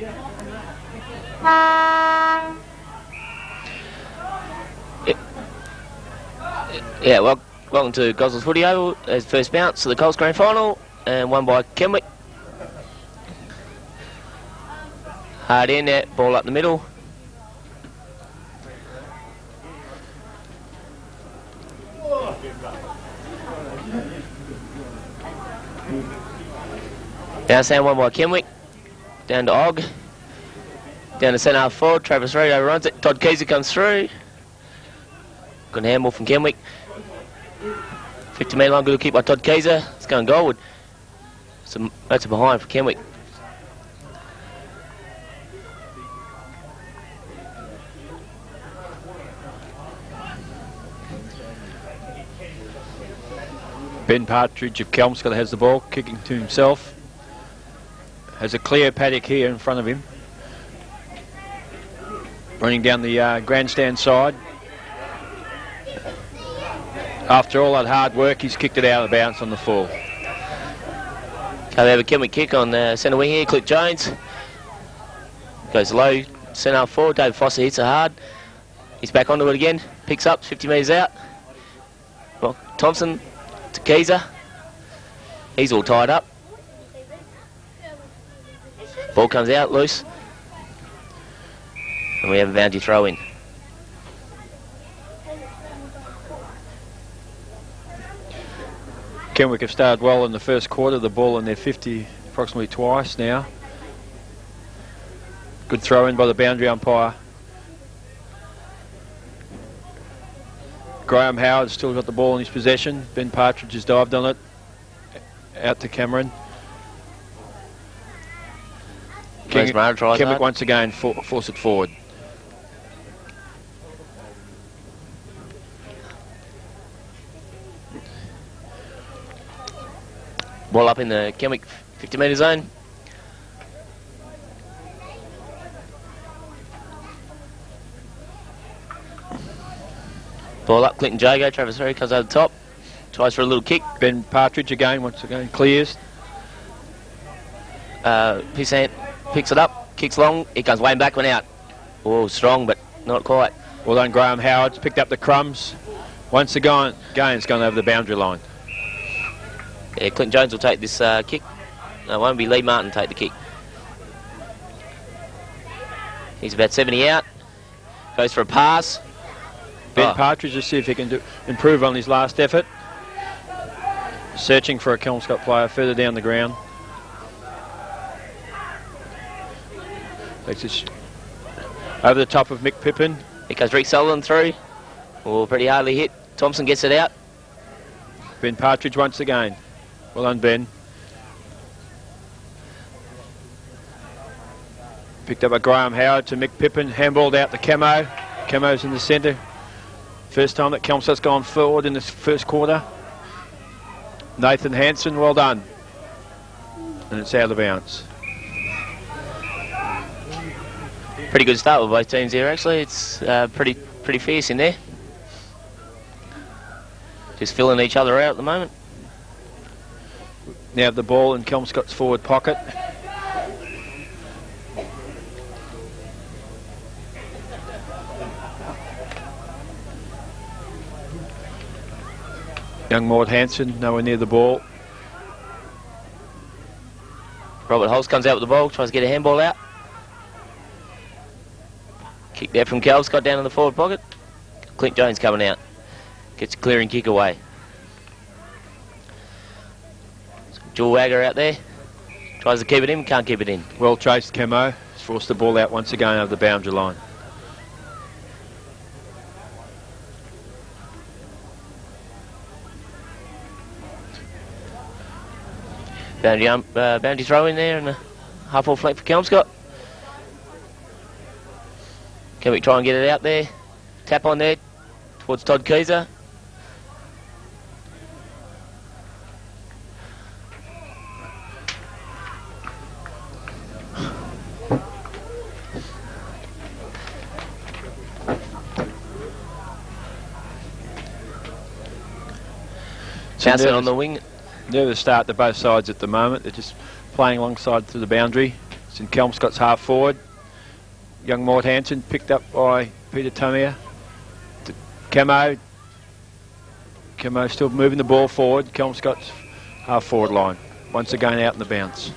Yeah, well, welcome to Gosnells Footy Oval as first bounce to the Colts Grand Final and won by Kenwick. Hard in there, ball up the middle. Down Sam one by Kenwick. Down to Og. Down to centre half forward. Travis Reid overruns it. Todd Keyser comes through. Good handball from Kenwick. 50 metre line, good kick by Todd Keyser. It's going. So that's a behind for Kenwick. Ben Partridge of Kelmscott has the ball, kicking to himself. Has a clear paddock here in front of him. Running down the uh, grandstand side. After all that hard work, he's kicked it out of bounds on the full. Okay, we have a Kenwick kick on the centre wing here. Click Jones. Goes low, centre forward. David Foster hits it hard. He's back onto it again. Picks up, 50 metres out. Well, Thompson to Keyser. He's all tied up. Ball comes out loose. And we have a boundary throw in. Kenwick have started well in the first quarter. The ball in their 50 approximately twice now. Good throw in by the boundary umpire. Graham Howard still got the ball in his possession. Ben Partridge has dived on it. Out to Cameron. Murray Kenwick once again for, force it forward. Ball up in the Kenwick 50 metre zone. Ball up, Clinton Jago, Travis Ferry comes over the top. Tries for a little kick. Ben Partridge again once again clears. Uh, Pissant picks it up, kicks long, it goes way back, went out. Oh, strong, but not quite. Well done, Graham Howard's picked up the crumbs. Once again, again it's gone over the boundary line. Yeah, Clinton Jones will take this uh, kick. No, it won't be Lee Martin take the kick. He's about 70 out. Goes for a pass. Ben Oh. Partridge to see if he can do, improve on his last effort. Searching for a Kelmscott player further down the ground. It over the top of Mick Pippin. It goes Rick Sullivan through. Oh, pretty hardly hit. Thompson gets it out. Ben Partridge once again. Well done, Ben. Picked up by Graham Howard to Mick Pippin. Handballed out to Camo. Camo's in the centre. First time that Kelmscott's gone forward in this first quarter. Nathan Hanson, well done. And it's out of bounds. Pretty good start with both teams here, actually. It's uh, pretty pretty fierce in there. Just filling each other out at the moment. Now the ball in Kelmscott's forward pocket. Young Mort Hanson, nowhere near the ball. Robert Holst comes out with the ball, tries to get a handball out. Kick there from Cal, Scott down in the forward pocket. Clint Jones coming out. Gets a clearing kick away. Jewel Wagger out there. Tries to keep it in, can't keep it in. Well chased Camo. He's forced the ball out once again over the boundary line. Boundary, um, uh, boundary throw in there and a half full flank for Kelmscott. Can we try and get it out there? Tap on there towards Todd Keyser. Chasson on the wing. Nervous start to both sides at the moment. They're just playing alongside to the boundary. St Kelmscott's half forward. Young Mort Hanson picked up by Peter Tamia. Camo. Camo still moving the ball forward. Kelmscott's half forward line. Once again out in the bounce.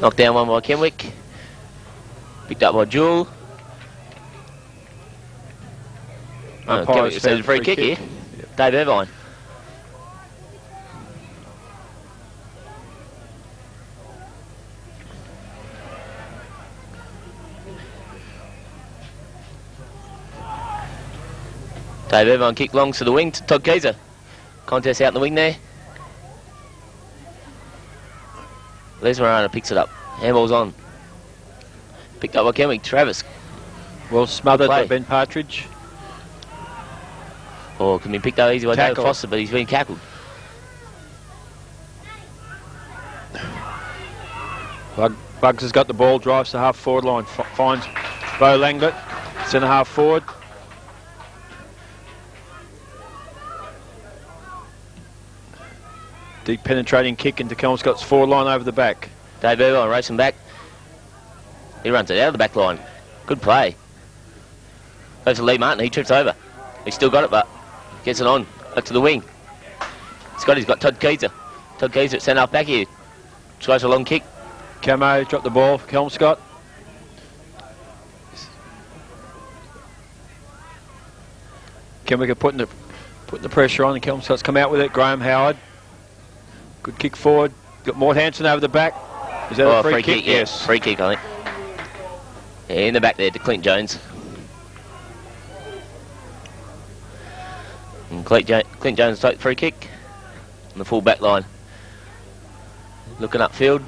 Knocked down one by Kenwick. Picked up by Jewel. Oh, says a free, kick, kick here. Yep. Dave Irvine. Dave Irvine kick long to the wing to Todd Kaiser. Contest out in the wing there. Les Morano picks it up. Handball's on. Picked up by Kenwick. Travis. Well smothered by Ben Partridge. Or can be picked up easy by David Foster, but he's been cackled. Bugs has got the ball, drives to half forward line, finds Bo Langlett, centre half forward. Deep penetrating kick into Kelmscott's forward line over the back. Dave Irvine racing back. He runs it out of the back line. Good play. Goes to Lee Martin. He trips over. He's still got it, but gets it on. Up to the wing. Scotty's got Todd Kaiser. Todd Kaiser at centre half back here. Tries a long kick. Camo dropped the ball. For Kelmscott. Kenwick putting the putting the pressure on and Kelmscott's come out with it. Graham Howard Good kick forward. Got Mort Hanson over the back. Is that oh, a free, free kick? kick? Yes. Free kick, I think. In the back there to Clint Jones. And Clint, jo Clint Jones take free kick on the full back line. Looking upfield.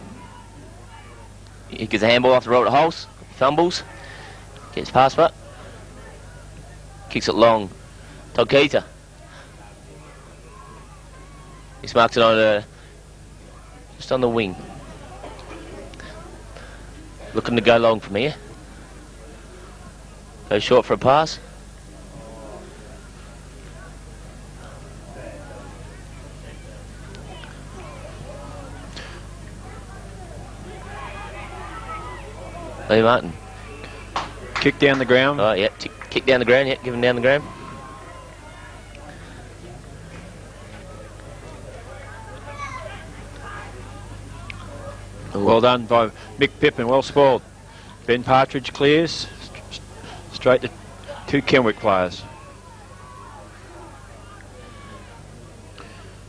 He gets a handball off the roll to Hulse. Fumbles. Gets past but. Kicks it long. Todd Keita. He marks it on a just on the wing. Looking to go long from here. Go short for a pass. Lee Martin. Kick down the ground. Oh, yeah. Kick down the ground. Yeah, give him down the ground. Well done by Mick Pippin, well spoiled. Ben Partridge clears, straight to two Kenwick players.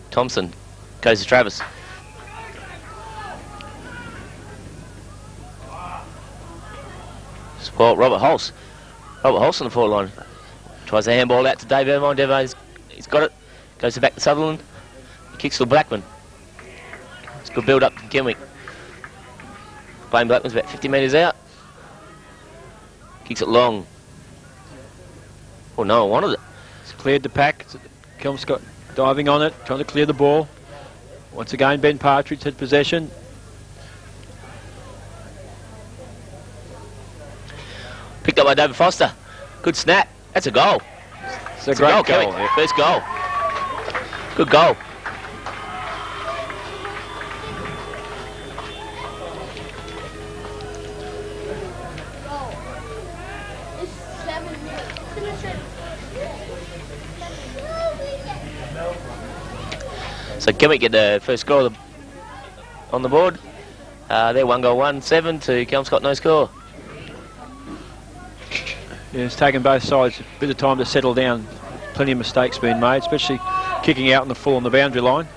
Thompson goes to Travis. Spoiled Robert Hulse. Robert Hulse on the forward line. Tries a handball out to Dave Irvine. Dave he's got it. Goes to back to Sutherland. Kicks to Blackman. It's good build up to Kenwick. Blaine Blackman's about 50 metres out. Kicks it long. Oh no, I wanted it. It's cleared the pack. Kelmscott diving on it, trying to clear the ball. Once again, Ben Partridge had possession. Picked up by David Foster. Good snap. That's a goal. It's a great a goal. goal. Yeah. First goal. Good goal. So can we get the first score on the board? Uh, they're one goal, one seven to Kelmscott, no score. Yeah, it's taken both sides a bit of time to settle down. Plenty of mistakes being made, especially kicking out in the full on the boundary line.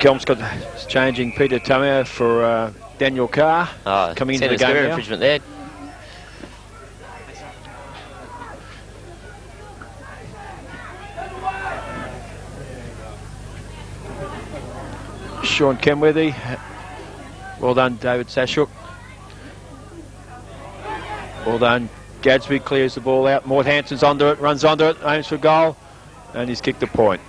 Kelmscott is changing Peter Tamia for uh, Daniel Carr oh, coming into the game now. infringement there. Sean Kenworthy. Well done, David Sashuk. Well done. Gadsby clears the ball out. Mort Hanson's under it, runs under it, aims for goal, and he's kicked a point.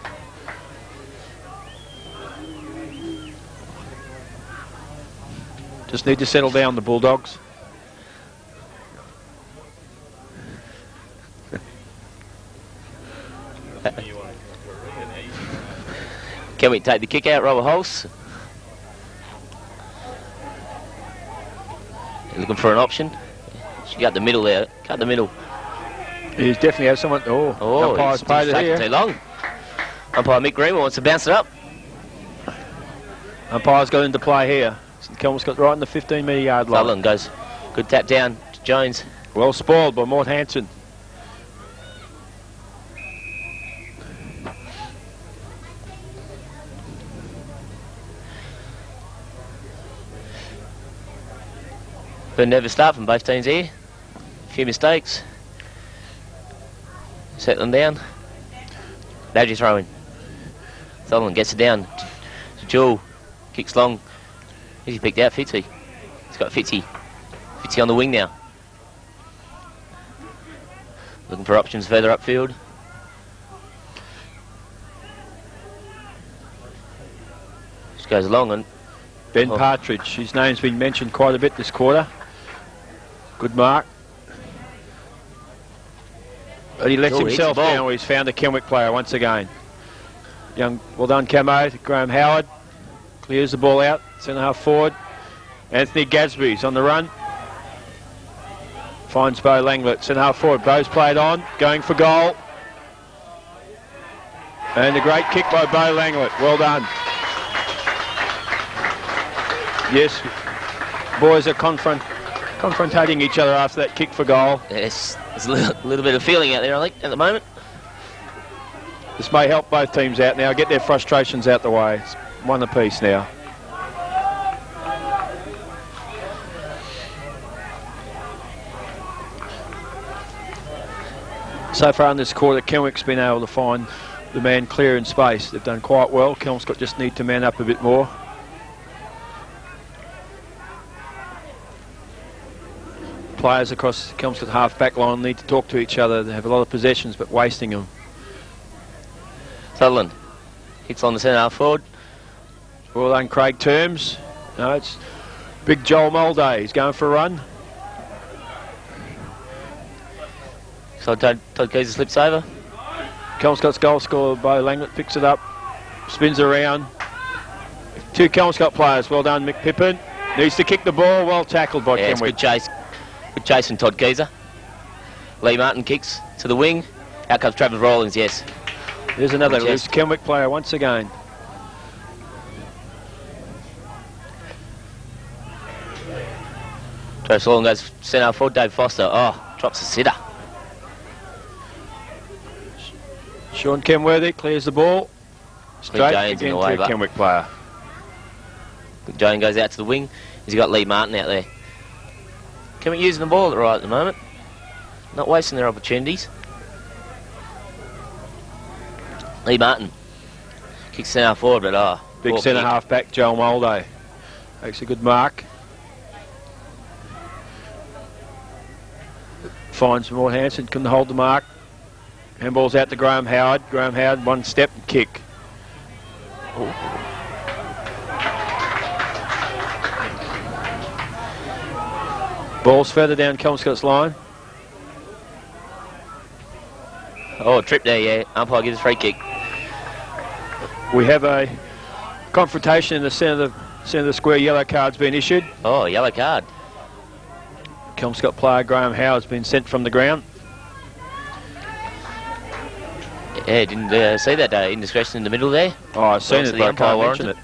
Just need to settle down, the Bulldogs. We take the kick out, Robert Hulse? Looking for an option. She got the middle there. Cut the middle. He's definitely has someone. Oh, Oh, umpire's it's paid it here. too long. Umpire Mick Greenwell wants to bounce it up. Umpire's got into play here. St Kilma's got right in the 15 metre yard line. Sutherland goes. Good tap down to Jones. Well spoiled by Mort Hanson. Never start from both teams here. A few mistakes. Set them down. Badger throwing. Sutherland gets it down. Jewel. Kicks long. Who's he picked out? Fitzy. He's got Fitzy. Fitzy on the wing now. Looking for options further upfield. Just goes along and Ben Oh. Partridge. His name's been mentioned quite a bit this quarter. Good mark. But he lets himself down where he's found a Kenwick player once again. Young, well done, Camo. Graham Howard clears the ball out, centre half forward. Anthony Gadsby's on the run. Finds Bo Langlet, centre half forward. Bo's played on, going for goal. And a great kick by Bo Langlet. Well done. Yes, boys are confront, confrontating each other after that kick for goal. Yes, there's a little, little bit of feeling out there, I think, at the moment. This may help both teams out now, get their frustrations out the way. It's one apiece now. So far in this quarter, Kenwick's been able to find the man clear in space. They've done quite well. Kelmscott just need to man up a bit more. Players across Kelmscott half back line need to talk to each other. They have a lot of possessions, but wasting them. Sutherland hits on the centre half forward. Well done, Craig Terms. No, it's big Joel Mulday. He's going for a run. So Todd, Todd Geezer slips over. Kelmscott's goal scorer Bo Langlet picks it up, spins around. Two Kelmscott players. Well done, Mick Pippin. Needs to kick the ball. Well tackled by yeah, Kenwick. good chase. Good from Todd Geezer. Lee Martin kicks to the wing. Out comes Travis Rawlings, yes. There's another loose Kenwick player once again. Travis Rawlings goes centre forward. Dave Foster. Oh, drops a sitter. Sean Kenworthy clears the ball. Straight Jones in again the to a. Kenwick player. Joan goes out to the wing. He's got Lee Martin out there. Can we using the ball right at the moment? Not wasting their opportunities. Lee Martin kicks centre forward, but oh, Big centre kick. half back, Joel Mulday. Makes a good mark. Finds Mort Hanson, couldn't hold the mark. Handball's out to Graham Howard. Graham Howard, one step and kick. Ball's further down Kelmscott's line. Oh, trip there, yeah. Umpire gives a free kick. We have a confrontation in the centre of the, centre of the square. Yellow card's been issued. Oh, yellow card. Kelmscott player Graham Howard's been sent from the ground. Yeah, didn't uh, see that uh, indiscretion in the middle there. Oh, I've seen it, the but I umpire can't mention it.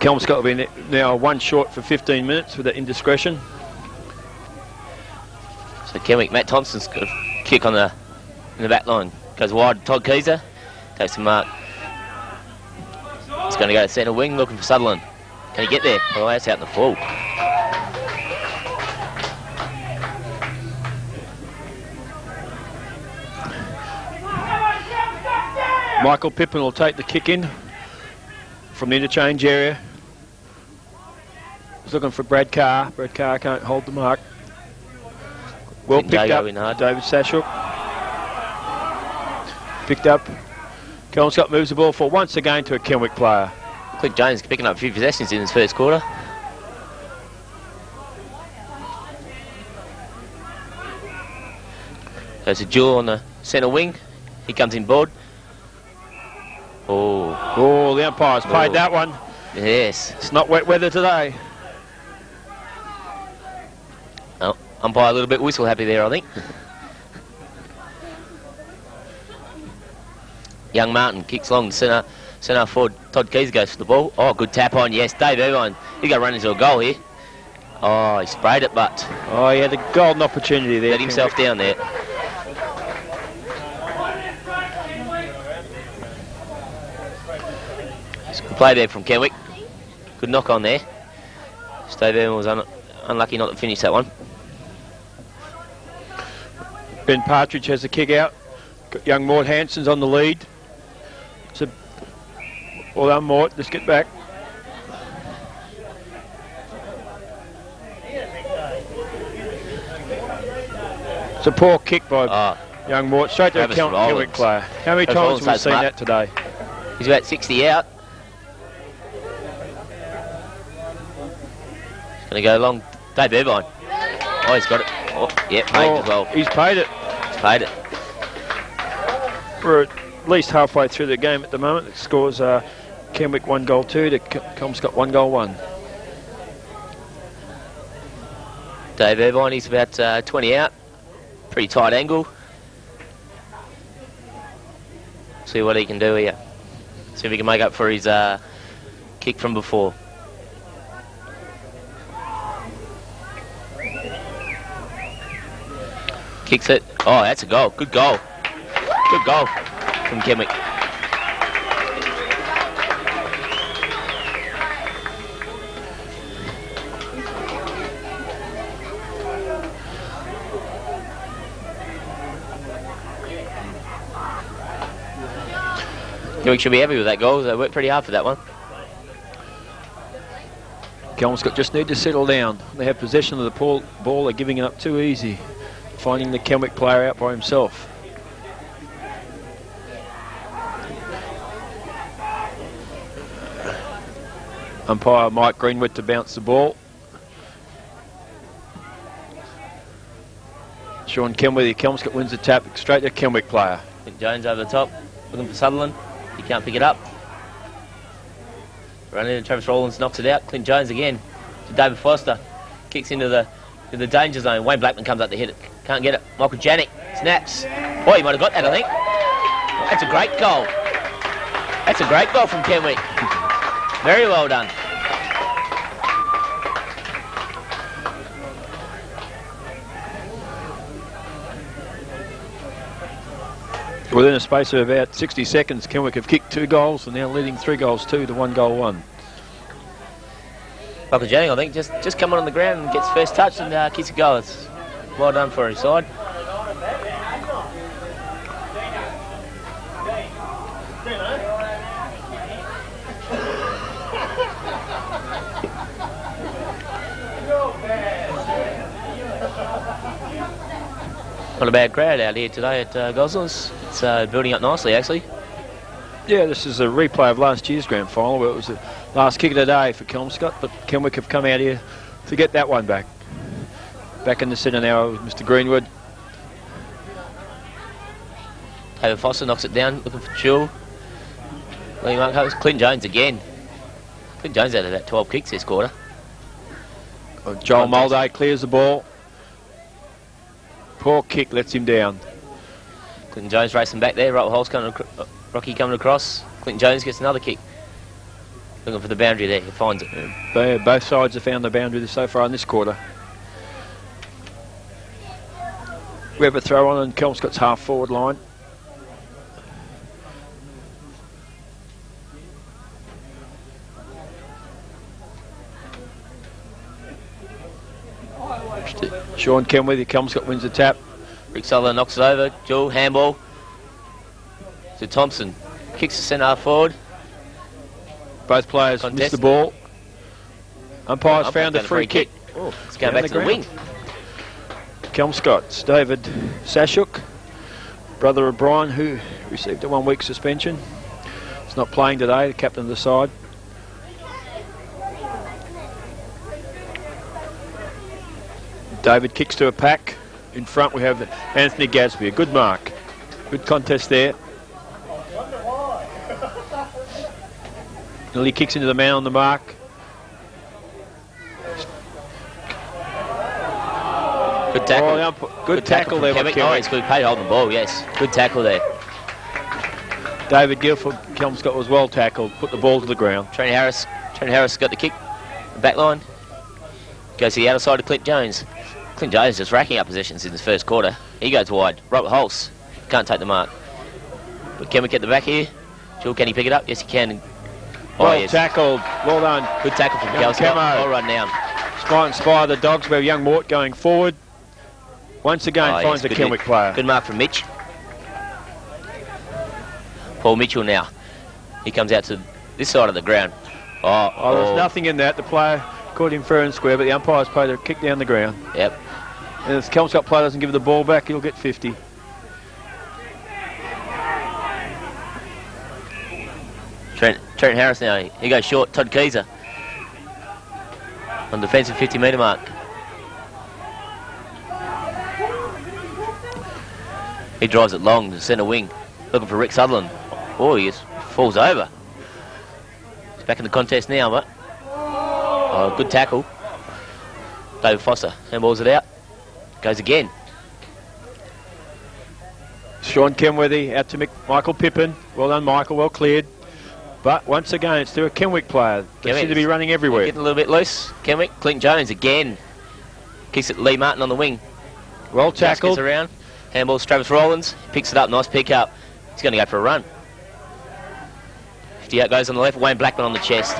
Kelmscott will be now one short for 15 minutes with that indiscretion. So Kenwick, Matt Thompson's got a kick on the in the back line. Goes wide, Todd Keezer. Takes the mark. He's going to go to centre wing looking for Sutherland. Can he get there? Oh, that's out in the full. Michael Pippin will take the kick in from the interchange area. Looking for Brad Carr. Brad Carr can't hold the mark. Well picked up, in hard. David Sashuk. Picked up. Kelmscott moves the ball for once again to a Kenwick player. Clint Jones picking up a few possessions in his first quarter. There's a Jewel on the centre wing. He comes in board. Oh, Oh, the umpire's played Oh. that one. yes. It's not wet weather today. Oh, umpire a little bit whistle happy there, I think. Young Martin kicks long to centre, centre forward. Todd Keys goes for the ball. Oh, good tap on. Yes, Dave Irvine. He's going to run into a goal here. Oh, he sprayed it, but Oh, he had a golden opportunity there. let himself down there. It's good play there from Kenwick. Good knock on there. Dave Irvine was un- unlucky not to finish that one. Ben Partridge has the kick out. Got young Mort Hanson's on the lead. So, well done, Mort. Let's get back. It's a poor kick by Oh, young Mort. Straight to Travis Rollins. Kenwick player. How many Travis times have we seen has that today? He's about 60 out. It's Going to go long. Dave Irvine. Oh, he's got it. Oh, yeah, paid Oh, as well. He's paid it. He's paid it. We're at least halfway through the game at the moment. The scores are Kenwick one goal two to Kelmscott one goal one. Dave Irvine, he's about uh, 20 out. Pretty tight angle. See what he can do here. See if he can make up for his uh, kick from before. Kicks it. Oh, that's a goal. Good goal. Good goal from Kenwick. Kenwick should be happy with that goal. They worked pretty hard for that one. Kelmscott just need to settle down. They have possession of the ball. They're giving it up too easy. Finding the Kenwick player out by himself. Umpire Mike Greenwood to bounce the ball. Sean Kenworthy, Kelmscott wins the tap straight to Kenwick player. Clint Jones over the top, looking for Sutherland. He can't pick it up. Running into Travis Rollins, knocks it out. Clint Jones again to David Foster. Kicks into the to the danger zone. Wayne Blackman comes up to hit it. Can't get it. Michael Janik snaps. Boy, he might have got that, I think. That's a great goal. That's a great goal from Kenwick. Very well done. Within a space of about 60 seconds, Kenwick have kicked two goals and now leading three goals two to one goal one. Michael Janik, I think, just just coming on the ground and gets first touch and uh, kicks a goal. It's well done for his side. Not a bad crowd out here today at uh, Gosnells. It's uh, building up nicely, actually. Yeah, this is a replay of last year's grand final where it was the last kick of the day for Kelmscott, but Kenwick have come out here to get that one back. Back in the centre now with Mr Greenwood. David Foster knocks it down, looking for Jewel. Lee Mark Clint Jones again. Clint Jones out of about 12 kicks this quarter. Uh, Joel Contest. Mulday clears the ball. Poor kick lets him down. Clinton Jones racing back there. Rock Hole's coming, uh, Rocky coming across. Clinton Jones gets another kick. Looking for the boundary there. He finds it. They, both sides have found the boundary so far in this quarter. We have a throw on in Kelmscott's half forward line. Sean Kenworthy, Kelmscott wins the tap. Rick Sutherland knocks it over. Jewel, handball. To Thompson. Kicks the centre half forward. Both players missed Contest. the ball. Umpires found a free kick. Oh, it's going back the to the wing. Kelmscott's David Sashuk, brother of Brian, who received a one-week suspension. It's not playing today, the captain of the side. David kicks to a pack. In front we have Anthony Gadsby. A good mark. Good contest there. Nearly kicks into the man on the mark. Good tackle. Oh, ump- good, tackle, there by. Oh, he's good. Paid holding the ball, yes. Good tackle there. David Guilford, Kelmscott was well tackled. Put the ball to the ground. Trent Harris. Trent Harris got the kick. The back line. Goes to the outer side of Clint Jones. Clint Jones just racking up possessions in this first quarter. He goes wide. Robert Holtz can't take the mark. But can we get the back here? Joel, can he pick it up? Yes, he can. Oh, well yes. tackled. Well done. Good tackle from Young Kelso. Camo. Well run down. Might inspire the dogs. We have young Mort going forward. Once again, Oh, finds yes, a Kenwick hit. player. Good mark from Mitch. Paul Mitchell now. He comes out to this side of the ground. Oh, Oh, there's oh, nothing in that. The player caught him fair and square, but the umpire's played a kick down the ground. Yep. And if Kelmscott player doesn't give the ball back, he'll get 50. Trent, Trent Harris now. He goes short. Todd Keyser. On defensive 50 metre mark. He drives it long to centre wing. Looking for Rick Sutherland. Oh, he just falls over. He's back in the contest now, but. Oh, good tackle. David Foster handballs it out. Goes again. Sean Kenworthy out to Mick, Michael Pippin. Well done, Michael. Well cleared. But once again, it's to a Kenwick player. They Kenwick seem to be running everywhere. Getting a little bit loose. Kenwick. Clint Jones again. Kicks it Lee Martin on the wing. Well gets tackled. around. Handballs Travis Rollins. Picks it up. Nice pick up. He's going to go for a run. 58 goes on the left. Wayne Blackman on the chest.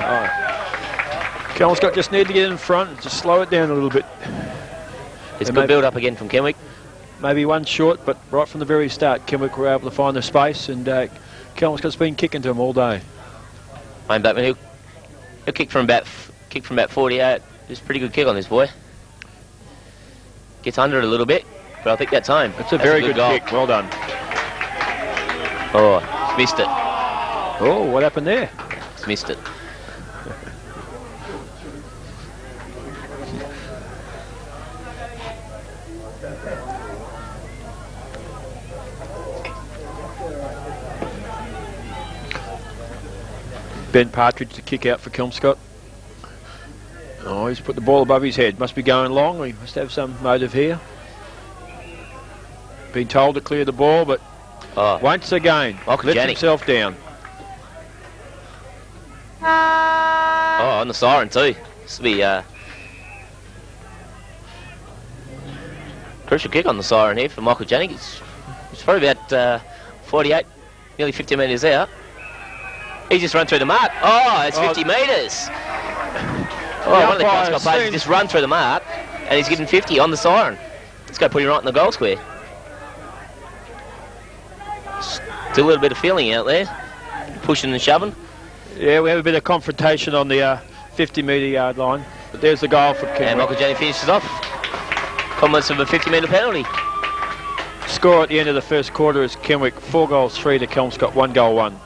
Kelmscott just need to get in front and just slow it down a little bit. It's They good may- build up again from Kenwick. Maybe one short, but right from the very start, Kenwick were able to find the space, and uh, Kelmscott's been kicking to him all day. Wayne Blackman. He'll, he'll kick from about kick from about 48. It's a pretty good kick on this boy. Gets under it a little bit, but I think that's home. It's a very good, goal. kick. Well done. Oh, missed it. Oh, what happened there? Missed it. Ben Partridge to kick out for Kelmscott. Oh, he's put the ball above his head. Must be going long. He must have some motive here. Been told to clear the ball, but Oh, once again, Michael lets Janney. himself down. oh, on the siren too. This will be uh, crucial kick on the siren here for Michael Jennings. It's, it's probably about uh, 48, nearly 50 metres out. He's just run through the mark. Oh, it's Oh. 50 metres. Oh, one of the umpire's Costco players just run through the mark, and he's getting 50 on the siren. Let's go put him right in the goal square. A little bit of feeling out there, pushing and shoving. Yeah, we have a bit of confrontation on the uh, 50 metre yard line. But there's the goal for And Kenwick. Michael Jennings finishes off. Comments of a 50 metre penalty. Score at the end of the first quarter is Kenwick four goals three to Kelmscott one goal one.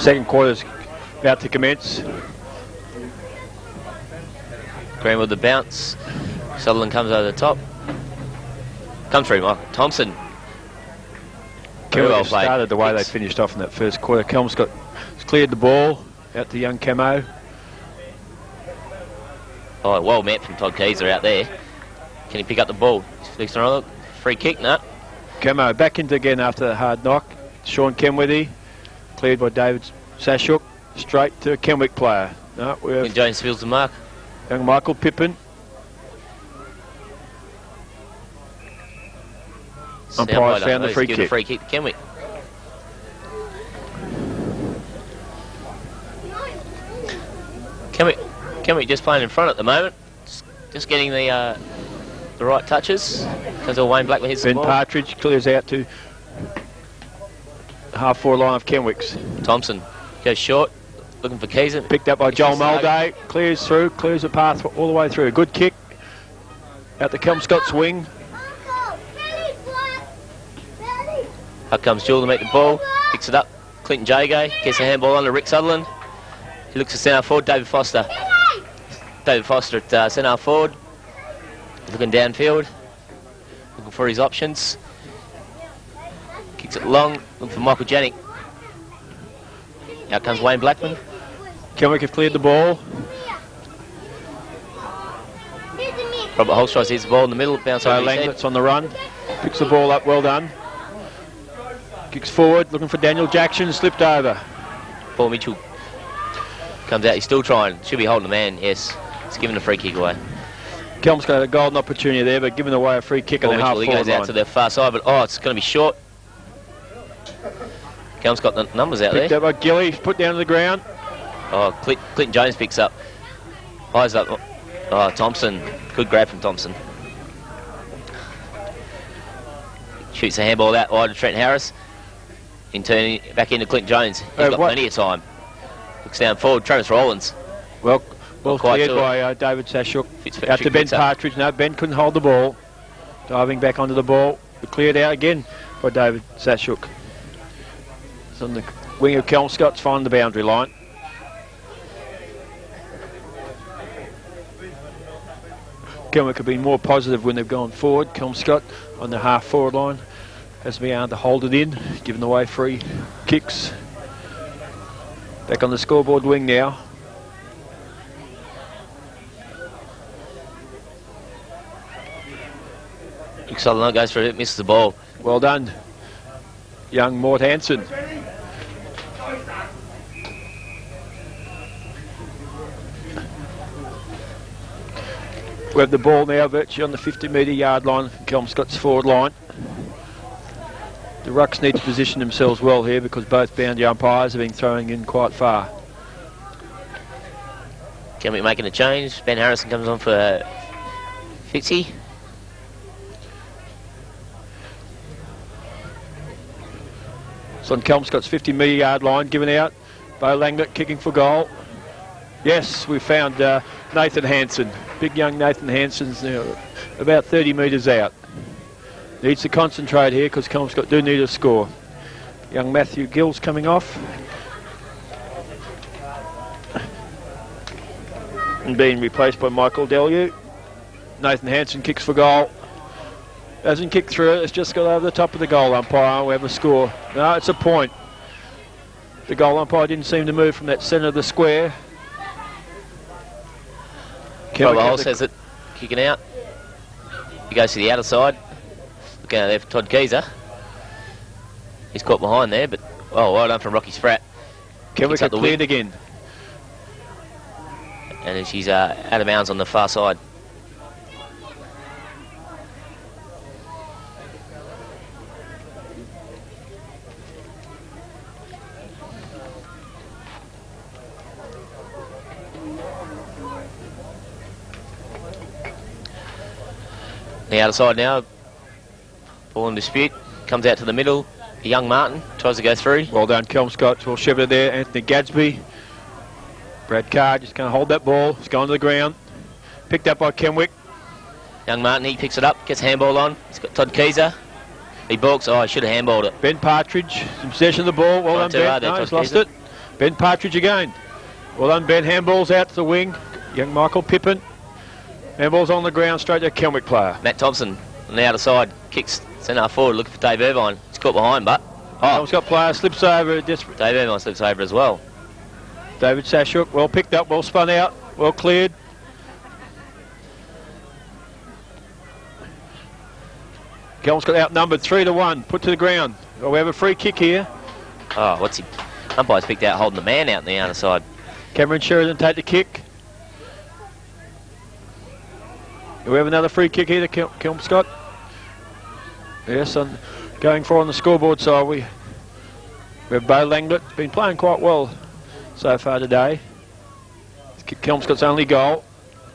Second quarter's about to commence. Green with the bounce. Sutherland comes over the top. Come through, Michael Thompson. Very well played. started the way Kicks. they finished off in that first quarter. Kelmscott has cleared the ball out to young Camo. Oh, well met from Todd Keyser out there. Can he pick up the ball? Flicks it on. Free kick, no. Camo back into again after the hard knock. Sean Kenworthy, cleared by David Sashuk. Straight to a Kenwick player. No, we have and James Fields the mark. Young Michael Pippin. Umpire Sound found the free kick. free kick to Kenwick. Kenwick, Kenwick just playing in front at the moment. Just, just getting the uh, the right touches. Because all Wayne Blackley ben. Partridge clears out to half four line of Kenwicks. Thompson goes short, looking for Keezer. Picked up by Joel Mulday. Clears through, clears the path all the way through. Good kick. Out the Kelmscott's wing. Up comes Jewel to make the ball. Picks it up. Clinton Jago gets a handball on to Rick Sutherland. He looks to centre forward. David Foster. David Foster at uh, centre forward. Looking downfield. Looking for his options. Kicks it long. Looking for Michael Janik. Out comes Wayne Blackman. Kenwick have cleared the ball. Robert Holstrom hits the ball in the middle. Bounce over head. On the run. Picks the ball up, well done. Kicks forward, looking for Daniel Jackson, slipped over. Paul Mitchell comes out. He's still trying. Should be holding the man. Yes. He's giving a free kick away. Kelm's got a golden opportunity there, but giving away a free kick on Paul the half Mitchell, he goes out to the far side, but oh, it's going to be short. Kelm's got the numbers out Picked there. up by Gilly, put down to the ground. Oh, Clint, Clinton Jones picks up. Eyes up. Oh, Thompson. Good grab from Thompson. Shoots a handball out wide to Trent Harris. In turn, back into Clint Jones. He's Uh, got what- plenty of time. Looks down forward. Travis Rollins. Well, well cleared by uh, David Sashuk. Out to Ben Fitz up. Partridge. No, Ben couldn't hold the ball. Diving back onto the ball. Cleared out again by David Sashuk. It's on the wing of Kelmscott's finding the boundary line. Kelmwick have been more positive when they've gone forward. Kelmscott on the half forward line has been able to hold it in, giving away free kicks. Back on the scoreboard wing now. Sutherland goes for it, misses the ball. Well done, young Mort Hansen. We have the ball now virtually on the 50 metre yard line from Kelmscott's forward line. The Rucks need to position themselves well here because both boundary umpires have been throwing in quite far. Can we making a change? Ben Harrison comes on for Fitzy. It's on Kelmscott's 50 metre yard line, given out. Bo Langlet kicking for goal. Yes, we found uh, Nathan Hansen. Big young Nathan Hansen's now about 30 metres out. Needs to concentrate here because Kelmscott do need a score. Young Matthew Gill's coming off. And being replaced by Michael Delu. Nathan Hansen kicks for goal. Hasn't kicked through it's just got over the top of the goal umpire. We have a score. No, it's a point. The goal umpire didn't seem to move from that centre of the square. Can we Robert get says it, kicking out. He goes to the outer side. Look out there for Todd Geezer. He's caught behind there, but oh, well done from Rocky Spratt. Kicks get the cleared wing. again? And she's uh, out of bounds on the far side. The outer side now. Ball in dispute. Comes out to the middle. Young Martin tries to go through. Well done, Kelmscott. Well shepherded there. Anthony Gadsby. Brad Carr just going to hold that ball. It's going to the ground. Picked up by Kenwick. Young Martin, he picks it up, gets handball on. He's got Todd Keezer. He balks. Oh, I should have handballed it. Ben Partridge, in possession of the ball. Well Not done, Ben. there, No, he's lost it. Ben Partridge again. Well done, Ben. Handballs out to the wing. Young Michael Pippin. Handballs on the ground, straight to a Kenwick player. Matt Thompson on the outer side kicks centre forward, looking for Dave Irvine. He's caught behind, but oh, got player slips over. Desperate. Dave Irvine slips over as well. David Sashuk, well picked up, well spun out, well cleared. Kelm's got outnumbered three to one, put to the ground. Well, we have a free kick here. Oh, what's he? Umpire's picked out holding the man out on the outer side. Cameron Sheridan take the kick. Do we have another free kick here to Kel- Kelmscott? Yes, on going for on the scoreboard side we, we have Bo Langlet, been playing quite well so far today. Kelmscott's only goal.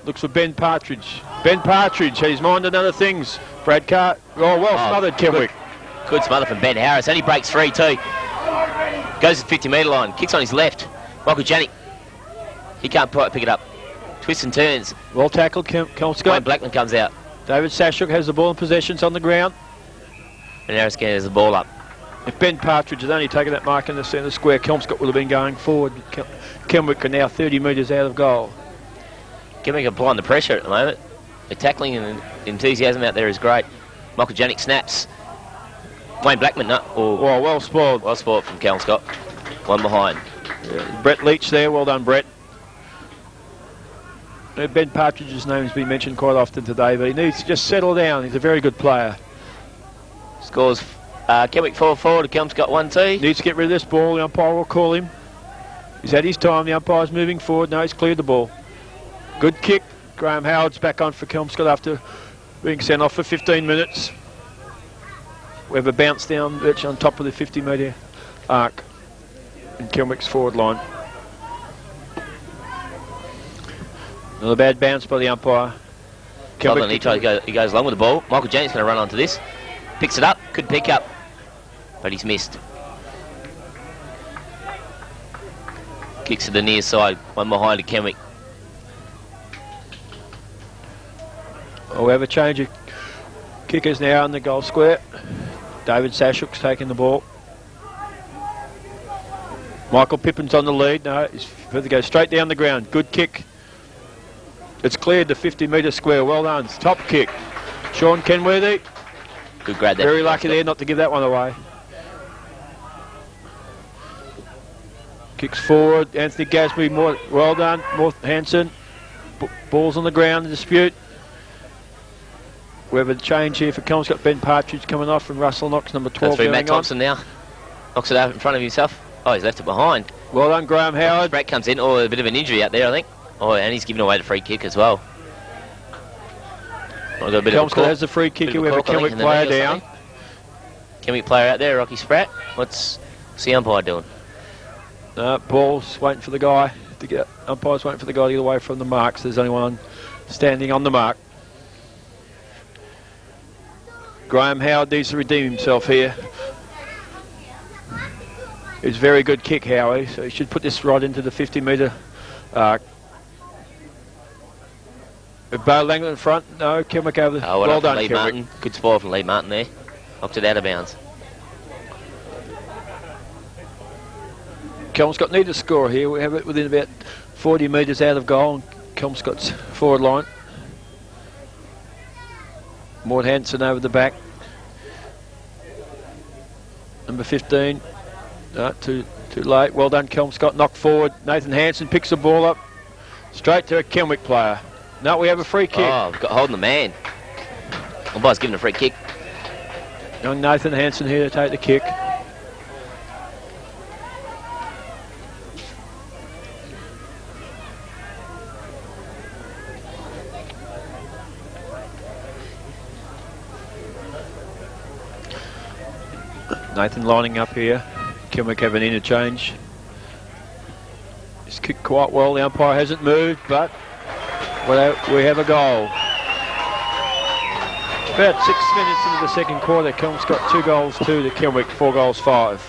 Looks for Ben Partridge. Ben Partridge, he's minded other things. Brad Carr, oh, well Oh, smothered, Kenwick. Good smother from Ben Harris. And he breaks free too. Goes to the 50 metre line. Kicks on his left. Michael Janik. He can't quite pick it up. Twists and turns. Well tackled, Kem- Wayne. Blackman comes out. David Sashuk has the ball in possessions on the ground. And Harris gets the ball up. If Ben Partridge had only taken that mark in the centre square, Kelmscott would have been going forward. Kel- Kenwick are now 30 metres out of goal. Giving applying the pressure at the moment. The tackling and enthusiasm out there is great. Michael Janik snaps. Wayne Blackman, no, or Well, well spoiled. well sport from Kelmscott. One behind. Brett Leach there. Well done, Brett. Uh, Ben Partridge's name has been mentioned quite often today, but he needs to just settle down. He's a very good player. Scores uh, Kenwick 4 4 to Kelmscott 1 2. Needs to get rid of this ball. The umpire will call him. He's had his time. The umpire's moving forward. No, he's cleared the ball. Good kick. Graham Howard's back on for Kelmscott after being sent off for 15 minutes. We have a bounce down virtually on top of the 50 metre arc in Kenwick's forward line. Another bad bounce by the umpire. Well he, tries to go, he goes along with the ball. Michael Janik's going to run onto this. Picks it up. could pick up. But he's missed. Kicks to the near side. One behind to Kenwick. Oh, we have a change of kickers now in the goal square. David Sashuk's taking the ball. Michael Pippin's on the lead. No, he's further go straight down the ground. Good kick. It's cleared the 50 metre square. Well done. Top kick. Sean Kenworthy. Good grab there. Very lucky there not to give that one away. Kicks forward. Anthony Gasby. More, well done. Mort Hanson. B- balls on the ground. Dispute. We have a change here for Kelmscott. Ben Partridge coming off from Russell Knox, number 12 Goes through going Matt on. Thompson now. Knocks it out in front of himself. Oh, he's left it behind. Well done, Graham Howard. Brett comes in. Oh, a bit of an injury out there, I think. Oh, and he's giving away the free kick as well. Oh, got a bit of a has the free kick. Bit here. of We have a Kenwick player down. Kenwick player out there, Rocky Spratt. What's, what's the umpire doing? Uh, ball's waiting for the guy to get. Umpire's waiting for the guy to get away from the marks. There's only one standing on the mark. Graham Howard needs to redeem himself here. It's a very good kick, Howie, so he should put this right into the 50 metre arc. Bo Langlet in front. No, Kenwick over the. Oh, well, well done, Lee. Martin. Good spoil from Lee Martin there. Knocked it out of bounds. Kelmscott need to score here. We have it within about 40 metres out of goal. Kelmscott's forward line. Mort Hanson over the back. Number 15. No, too too late. Well done, Kelmscott. Knocked forward. Nathan Hanson picks the ball up. Straight to a Kenwick player. No, we have a free kick. Oh, we've got holding the man. Umpire's giving a free kick. Young Nathan Hanson here to take the kick. Nathan lining up here. Kenwick have an interchange. He's kicked quite well. The umpire hasn't moved, but Uh, we have a goal. About six minutes into the second quarter, Kelmscott two goals, two to Kenwick, four goals, five.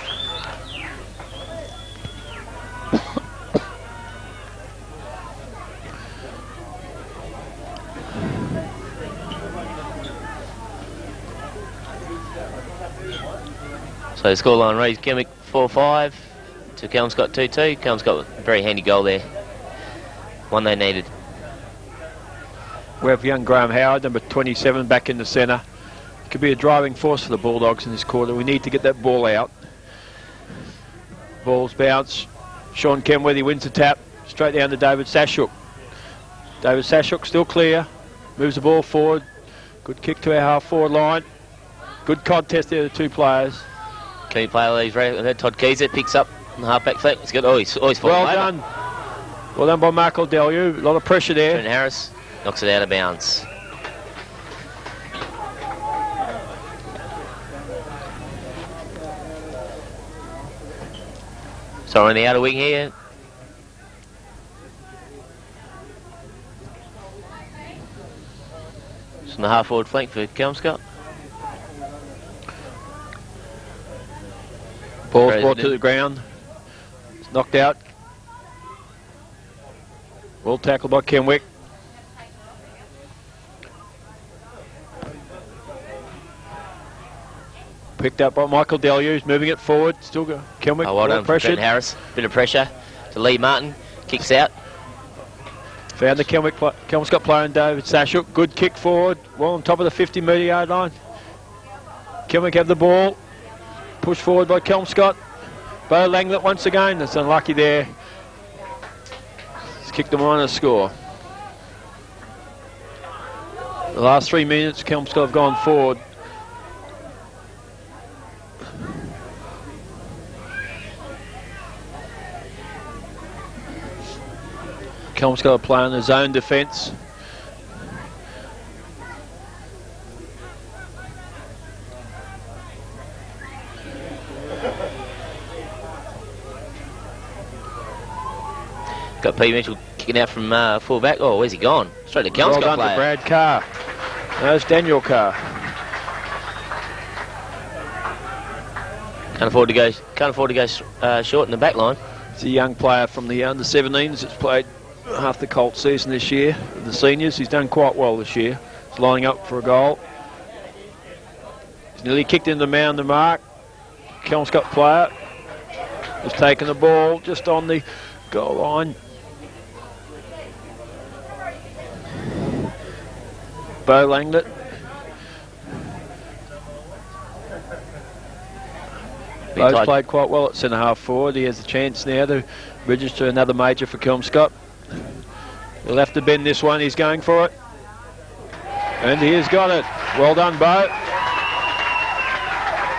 So the scoreline reads Kenwick 4 5 to Kelmscott 2 2. Kelmscott, a very handy goal there. One they needed. We have young Graham Howard, number 27, back in the centre. Could be a driving force for the Bulldogs in this quarter. We need to get that ball out. Balls bounce. Sean Kenworthy wins the tap. Straight down to David Sashuk. David Sashuk still clear. Moves the ball forward. Good kick to our half forward line. Good contest there, the two players. Can he play all these? re- uh, Todd Keyser picks up the half-back. He's got, oh, he's, oh, he's falling Well over. done. Well done by Mark Deleu. A lot of pressure there. Trent Harris Knocks it out of bounds. So on the outer wing here. It's on the half forward flank for Kelmscott. Ball's brought to the ground. It's knocked out. Well tackled by Kenwick. Picked up by Michael Deluge, moving it forward. Still go. Kenwick, Oh, well done from Trent. Harris. Bit of pressure to Lee Martin. Kicks out. Found the Kenwick, pl- Kelmscott player and David Sashuk. Good kick forward. Well on top of the 50 metre yard line. Kenwick have the ball. Push forward by Kelmscott. Bo Langlet once again. That's unlucky there. He's kicked them on a score. The last three minutes, Kelmscott have gone forward. Kelmscott are playing his own defence. Got P. Mitchell kicking out from uh, full back. Oh, where's he gone? Straight to Well Kelmscott done to. Brad Carr. There's Daniel Carr. Can't afford to go. Can't afford to go uh, short in the back line. He's a young player from the under 17s that's played half the Colt season this year. The seniors, he's done quite well this year. He's lining up for a goal. He's nearly kicked into the mound the mark. Kelmscott player has taken the ball just on the goal line. Bo Langlet. Bo's played quite well at centre half forward. He has a chance now to register another major for Kelmscott. He'll have to bend this one. He's going for it. And he has got it. Well done, Bo.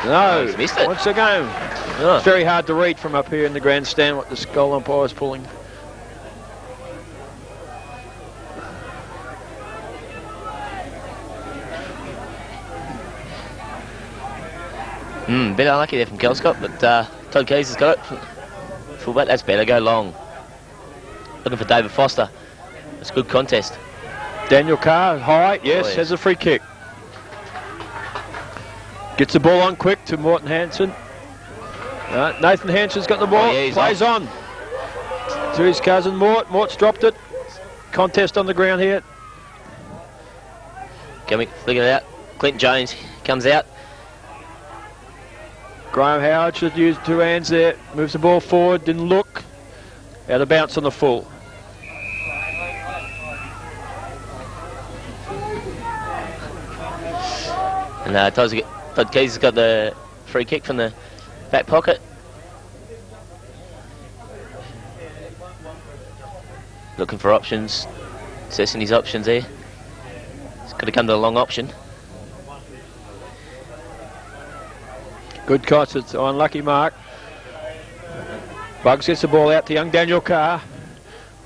No, he's missed it. Once again, Oh. it's very hard to read from up here in the grandstand what the goal umpire is pulling. Mm, bit unlucky there from Kelmscott, but uh, Todd Keys has got it. Full back, that's better. Go long. Looking for David Foster. It's a good contest. Daniel Carr, high, yes, Oh, yes. has a free kick. Gets the ball on quick to Morton Hanson. Uh, Nathan Hanson's got the ball, Oh, yeah, plays on. To his cousin Mort. Mort's dropped it. Contest on the ground here. Can we flick it out? Clint Jones comes out. Graham Howard should use two hands there. Moves the ball forward, didn't look. Out of bounce on the full. And uh, Todd Keys has got the free kick from the back pocket. Looking for options. Assessing his options here. He's got to come to the long option. Good cost, it's an unlucky mark. Bugs gets the ball out to young Daniel Carr.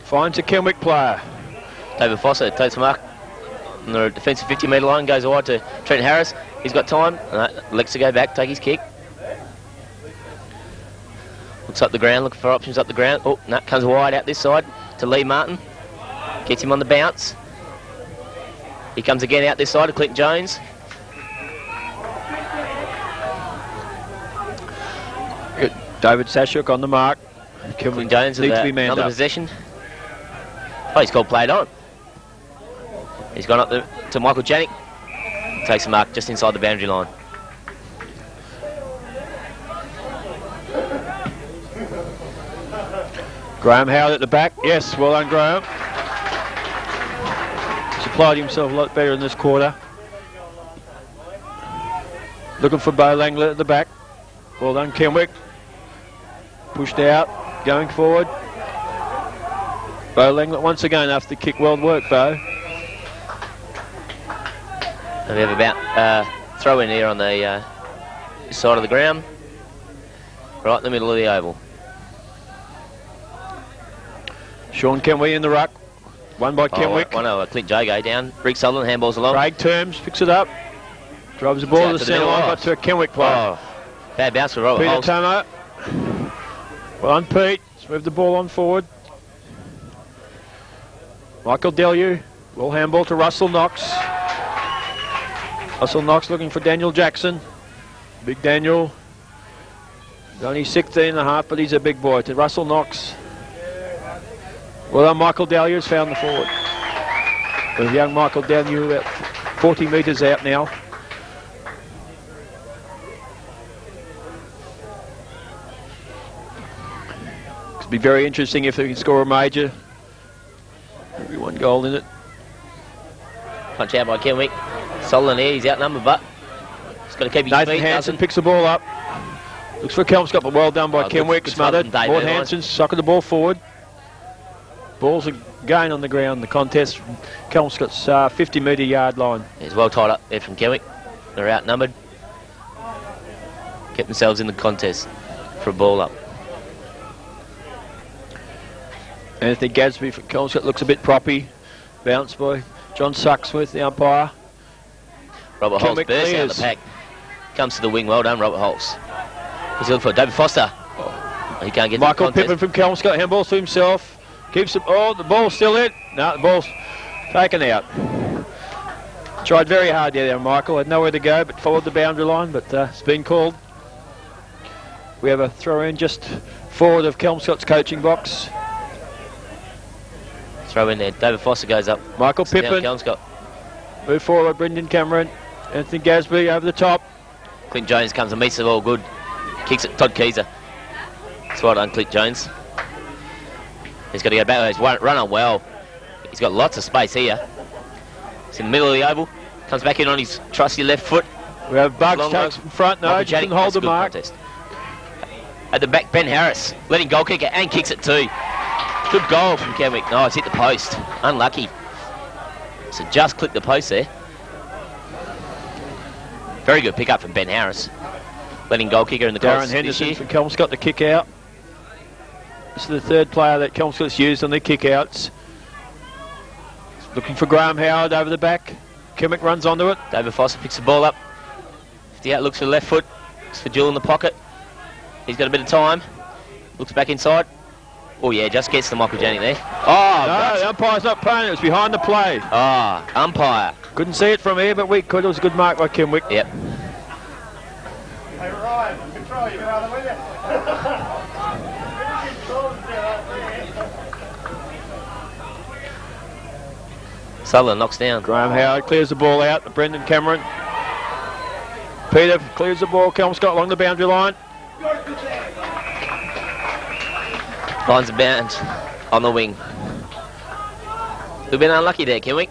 Finds a Kenwick player. David Foster takes the mark on the defensive 50 metre line, goes wide to Trent Harris. He's got time. To go back, take his kick. Looks up the ground, looking for options up the ground. Oh, no, comes wide out this side to Lee Martin. Gets him on the bounce. He comes again out this side to Clint Jones. Good. David Sashuk on the mark. Clinton Jones needs to be manned another up. possession. Oh, he's called played on. He's gone up the, to Michael Janik. Takes a mark just inside the boundary line. Graham Howard at the back. Yes, well done, Graham. Supplied himself a lot better in this quarter. Looking for Bo Langlet at the back. Well done, Kenwick. Pushed out, going forward. Bo Langlet once again after the kick. Well worked, Bo. And we have about uh, throw in here on the uh, side of the ground, right in the middle of the oval. Sean Kenwick in the ruck. One by Oh, Kenwick. one of Clint Jago down. Rick Sutherland handballs along. Craig Terms picks it up. Drives the ball to the the centre line, got to a Kenwick player. Oh, bad bounce for Robert Peter Holt. Tomo. Well on Pete. Let's move the ball on forward. Michael Delu. Will handball to Russell Knox. Russell Knox looking for Daniel Jackson. Big Daniel. He's only 16 and a half, but he's a big boy. To Russell Knox. Well done, Michael Dahlia's found the forward. With young Michael Dahlia about 40 metres out now. It'll be very interesting if they can score a major. Every one goal in it. Punch out by Kenwick. Solid here, he's outnumbered, but he's got to keep his Nathan feet. Hanson picks the ball up. Looks for Kelmscott, but well done by Oh, Kenwick. Smothered. from Dave Hanson sucking the ball forward. Ball's again on the ground. The contest. Kelmscott's uh, 50 metre yard line. He's well tied up there from Kenwick. They're outnumbered. Kept themselves in the contest for a ball up. Anthony Gadsby for Kelmscott looks a bit proppy. Bounce by John Sucksmith, the umpire. Robert Holtz Kenwick bursts out clears. the pack. Comes to the wing. Well done, Robert Holtz. He's he looking for? David Foster. He can't get Michael Pippin from Kelmscott handballs to himself. Keeps it. Oh, the ball's still in. No, the ball's taken out. Tried very hard there, Michael. Had nowhere to go, but followed the boundary line. But uh, it's been called. We have a throw in just forward of Kelmscott's coaching box. Throw in there. David Foster goes up. Michael Pippin. Kelmscott. Move forward, Brendan Cameron. Anthony Gasby over the top. Clint Jones comes and meets the ball good. Kicks it. To Todd Keyser. It's well done, Clint Jones. He's got to go back. He's run, run on well. He's got lots of space here. He's in the middle of the oval. Comes back in on his trusty left foot. We have Bugs Long takes in front. No, just didn't hold the mark. contest. At the back, Ben Harris. Letting goal kicker and kicks it too. Good goal from Kenwick. No, it's hit the post. Unlucky. So just clipped the post there. Very good pickup from Ben Harris. Letting goal kicker in the Darren Henderson from Kelmscott to kick out. This is the third player that Kelmscott's used on their kick outs. Looking for Graham Howard over the back. Kenwick runs onto it. David Foster picks the ball up. 50 out, looks for the left foot. Looks for Jewel in the pocket. He's got a bit of time. Looks back inside. Oh yeah, just gets the Michael Janney there. Oh, No, the umpire's not playing. It was behind the play. Ah, umpire. Couldn't see it from here, but we could. It was a good mark by Kenwick. Yep. Hey Ryan, control you, brother, will you? Sutherland knocks down. Graham Howard clears the ball out Brendan Cameron. Peter clears the ball. Kelmscott along the boundary line. Lines a bound on the wing. We've been unlucky there, Kenwick.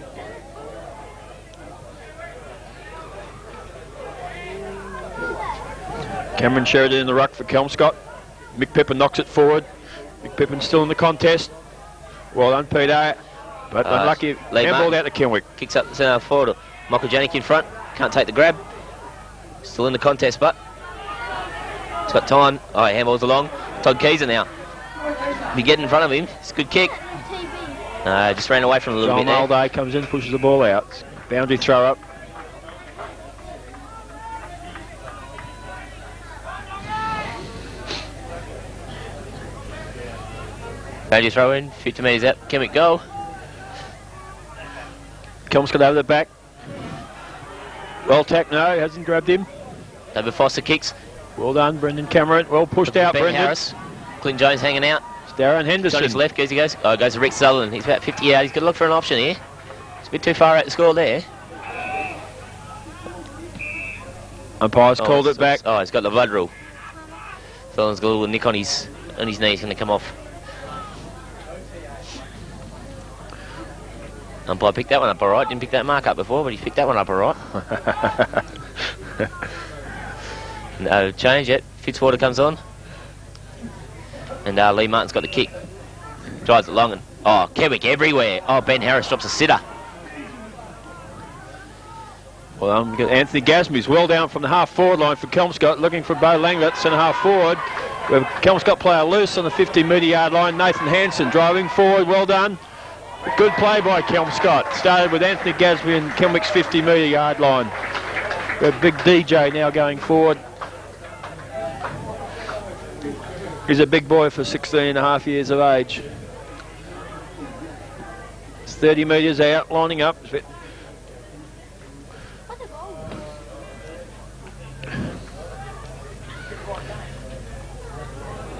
Cameron Sheridan in the ruck for Kelmscott. Mick Pippin knocks it forward. Mick Pippin still in the contest. Well done, Peter. But Uh, unlucky. Martin. out to Kenwick. Kicks up the centre forward. Michael Janik in front. Can't take the grab. Still in the contest, but it's got time. Oh, handballs along. Todd Keyser now. Be get in front of him. It's a good kick. Uh, just ran away from a little John bit there. Mulday comes in, pushes the ball out. Boundary throw up. Boundary throw in. 50 metres out. Kenwick go. Kelmscott over the back. Well tack, no, hasn't grabbed him. David Foster kicks. Well done, Brendan Cameron. Well pushed out, ben Brendan. Harris. Clint Jones hanging out. It's Darren Henderson. on his left, goes he goes. Oh, goes to Rick Sutherland. He's about 50 out. He's got to look for an option here. It's a bit too far out to score there. Umpire's Oh, called it back. Oh, he's got the blood rule. Sutherland's got a little nick on his on his knee. He's going to come off. Umpire picked that one up all right. Didn't pick that mark up before, but he picked that one up all right. no change yet. Fitzwater comes on. And uh, Lee Martin's got the kick. Drives it long and... Oh, Kenwick everywhere. Oh, Ben Harris drops a sitter. Well, um, Anthony Gasmy's well down from the half forward line for Kelmscott, looking for Bo Langlet, centre half forward. We have Kelmscott player loose on the 50 metre yard line. Nathan Hanson driving forward, well done. Good play by Kelmscott. Started with Anthony Gaswin, Kelmick's 50 metre yard line. A big DJ now going forward. He's a big boy for 16 and a half years of age. It's 30 metres out, lining up.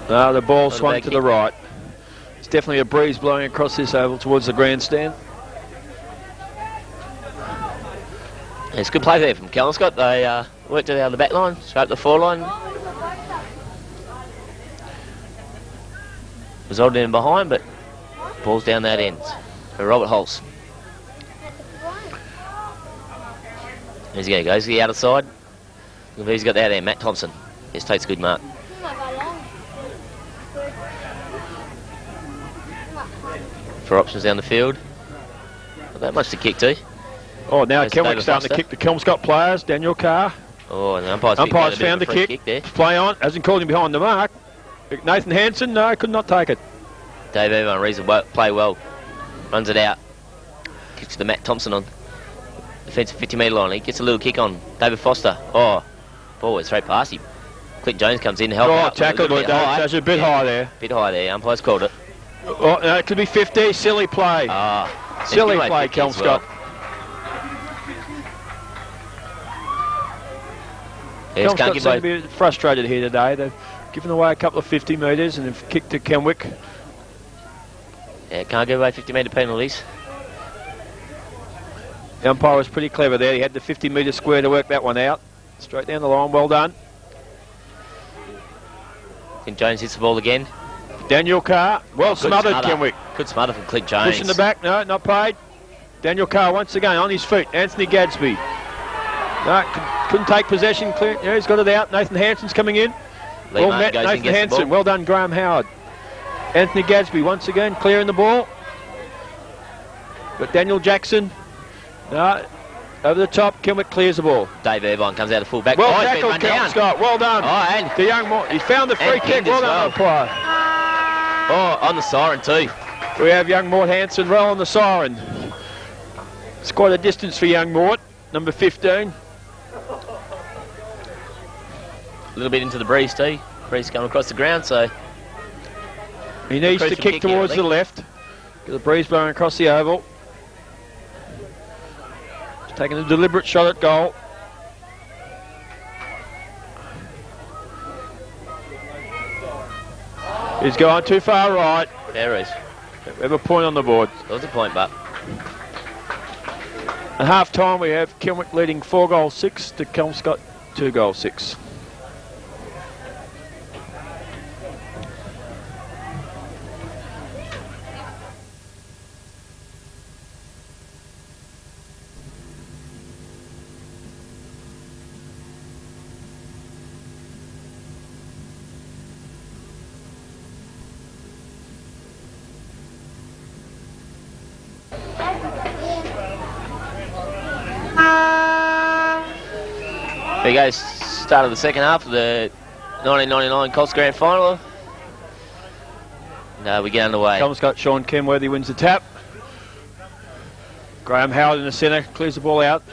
Ah, the ball swung to the right. Definitely a breeze blowing across this oval towards the grandstand. It's good play there from Kelmscott. They uh, worked it out of the back line, straight up the four line. Resulted in behind, but ball's down that end for Robert Holtz. He's going to go. Is he out of side? He's got that there, Matt Thompson. Yes, takes a good mark. For options down the field. Not that much to kick to. Oh, now There's Kenwick's David starting to kick the Kelmscott players. Daniel Carr. Oh, and the umpire's, Umpire's picked out a found the bit of a free kick. there. Play on. Hasn't called him behind the mark. Nathan Hanson, no, could not take it. Dave reads the wo- play well. Runs it out. Kicks to Matt Thompson on defensive 50 metre line. He gets a little kick on David Foster. Oh, ball went straight past him. Clint Jones comes in to help oh, out. tackled it. That's a bit Yeah, high there. Bit high there. Umpire's called it. Oh, no, it could be 50. Silly play. Ah, Silly play, to Kelmscott. well. Yeah, it's can't Kelmscott give seem to be frustrated here today. They've given away a couple of 50 metres and they've kicked to Kenwick. Yeah, can't give away 50 metre penalties. The umpire was pretty clever there. He had the 50 metre square to work that one out. Straight down the line. Well done. Clint Jones hits the ball again. Daniel Carr. Well smothered, smother. Kenwick. Good smother from Clint Jones. Pushing the back. No, not paid. Daniel Carr once again on his feet. Anthony Gadsby. No, couldn't take possession. Clear. Yeah, he's got it out. Nathan Hanson's coming in. Lee well Martin met, Nathan Hanson. Well done, Graham Howard. Anthony Gadsby once again clearing the ball. Got Daniel Jackson. No, over the top. Kenwick clears the ball. Dave Irvine comes out of full back. Well oh, tackled, Scott. Well done. Oh, and The young he found the free kick. pinned Well done, well. umpire. Oh, on the siren too. We have young Mort Hanson rolling the siren. It's quite a distance for young Mort, number 15. A little bit into the breeze too. Breeze coming across the ground, so He needs to kick kick here, towards the left. Got the breeze blowing across the oval. He's taking a deliberate shot at goal. He's going too far right. there is. We have a point on the board. That was a point, but At half time, we have Kenwick leading four goals six to Kelmscott two goals six. There go. Start of the second half of the 1999 Colts Grand Final. No, we get underway. Kelmscott Sean Kenworthy wins the tap. Graham Howard in the centre clears the ball out.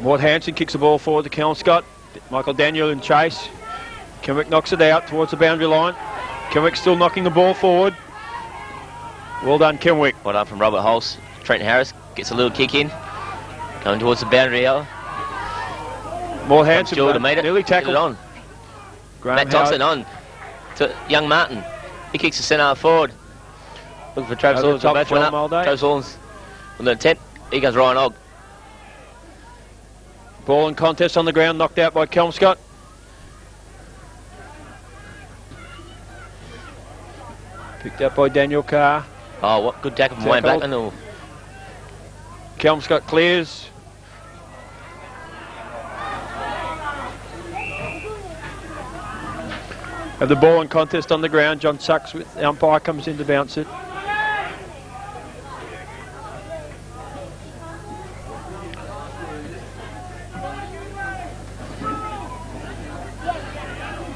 Mort Hanson kicks the ball forward to Kelmscott. Michael Daniel in chase. Kenwick knocks it out towards the boundary line. Kenwick still knocking the ball forward. Well done, Kenwick. Well done from Robert Holtz. Trent Harris gets a little kick in. Going towards the boundary. Mort Hanson Stewart to meet it. nearly Get it tackled. on. Graham Matt Thompson Howard. on to young Martin. He kicks the centre half forward. Looking for Travis Over the Hawkins. top, went up. Travis Hawkins on the 10. Here goes Ryan Ogg. Ball and contest on the ground, knocked out by Kelmscott. Picked up by Daniel Carr. Oh, what good tackle from Wayne Tackled. Blackman. Kelmscott clears. Have the ball and contest on the ground. John Sucksmith the umpire comes in to bounce it.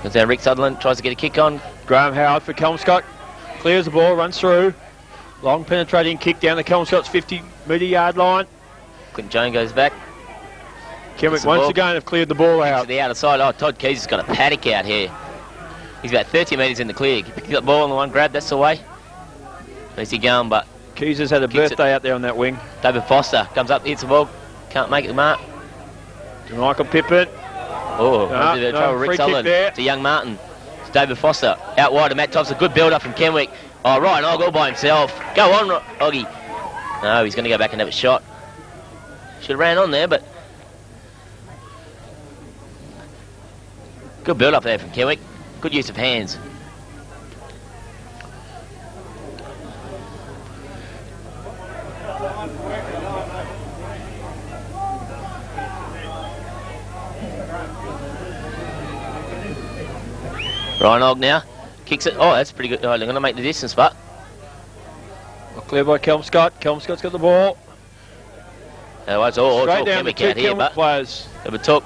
Goes down Rick Sutherland, tries to get a kick on. Graham Howard for Kelmscott. Clears the ball, runs through. Long penetrating kick down the Kelmscott's 50 metre yard line. Clint Jones goes back Kenwick once ball. again have cleared the ball out. to the outer side. Oh, Todd Keys has got a paddock out here. He's about 30 metres in the clear. He picked the ball on the one grab, that's the way. Where's he going? But Keys has had a Kicks it. birthday out there on that wing. David Foster comes up, hits the ball, can't make the mark. To Michael Pippin. Oh, No, no, trouble. Rick there. to young Martin. It's David Foster. Out wide to Matt Thompson. Good build up from Kenwick. Oh, right, oh, I'll go by himself. Go on, Oggy. No, he's going to go back and have a shot. Should have ran on there, but. Good build up there from Kenwick. Good use of hands. Ryan Og now. Kicks it. Oh, that's pretty good. Oh, they're going to make the distance, but. Clear by Kelmscott. Kelmscott's got the ball. Uh, it's all, it's all Straight down two out here, but. players. But took.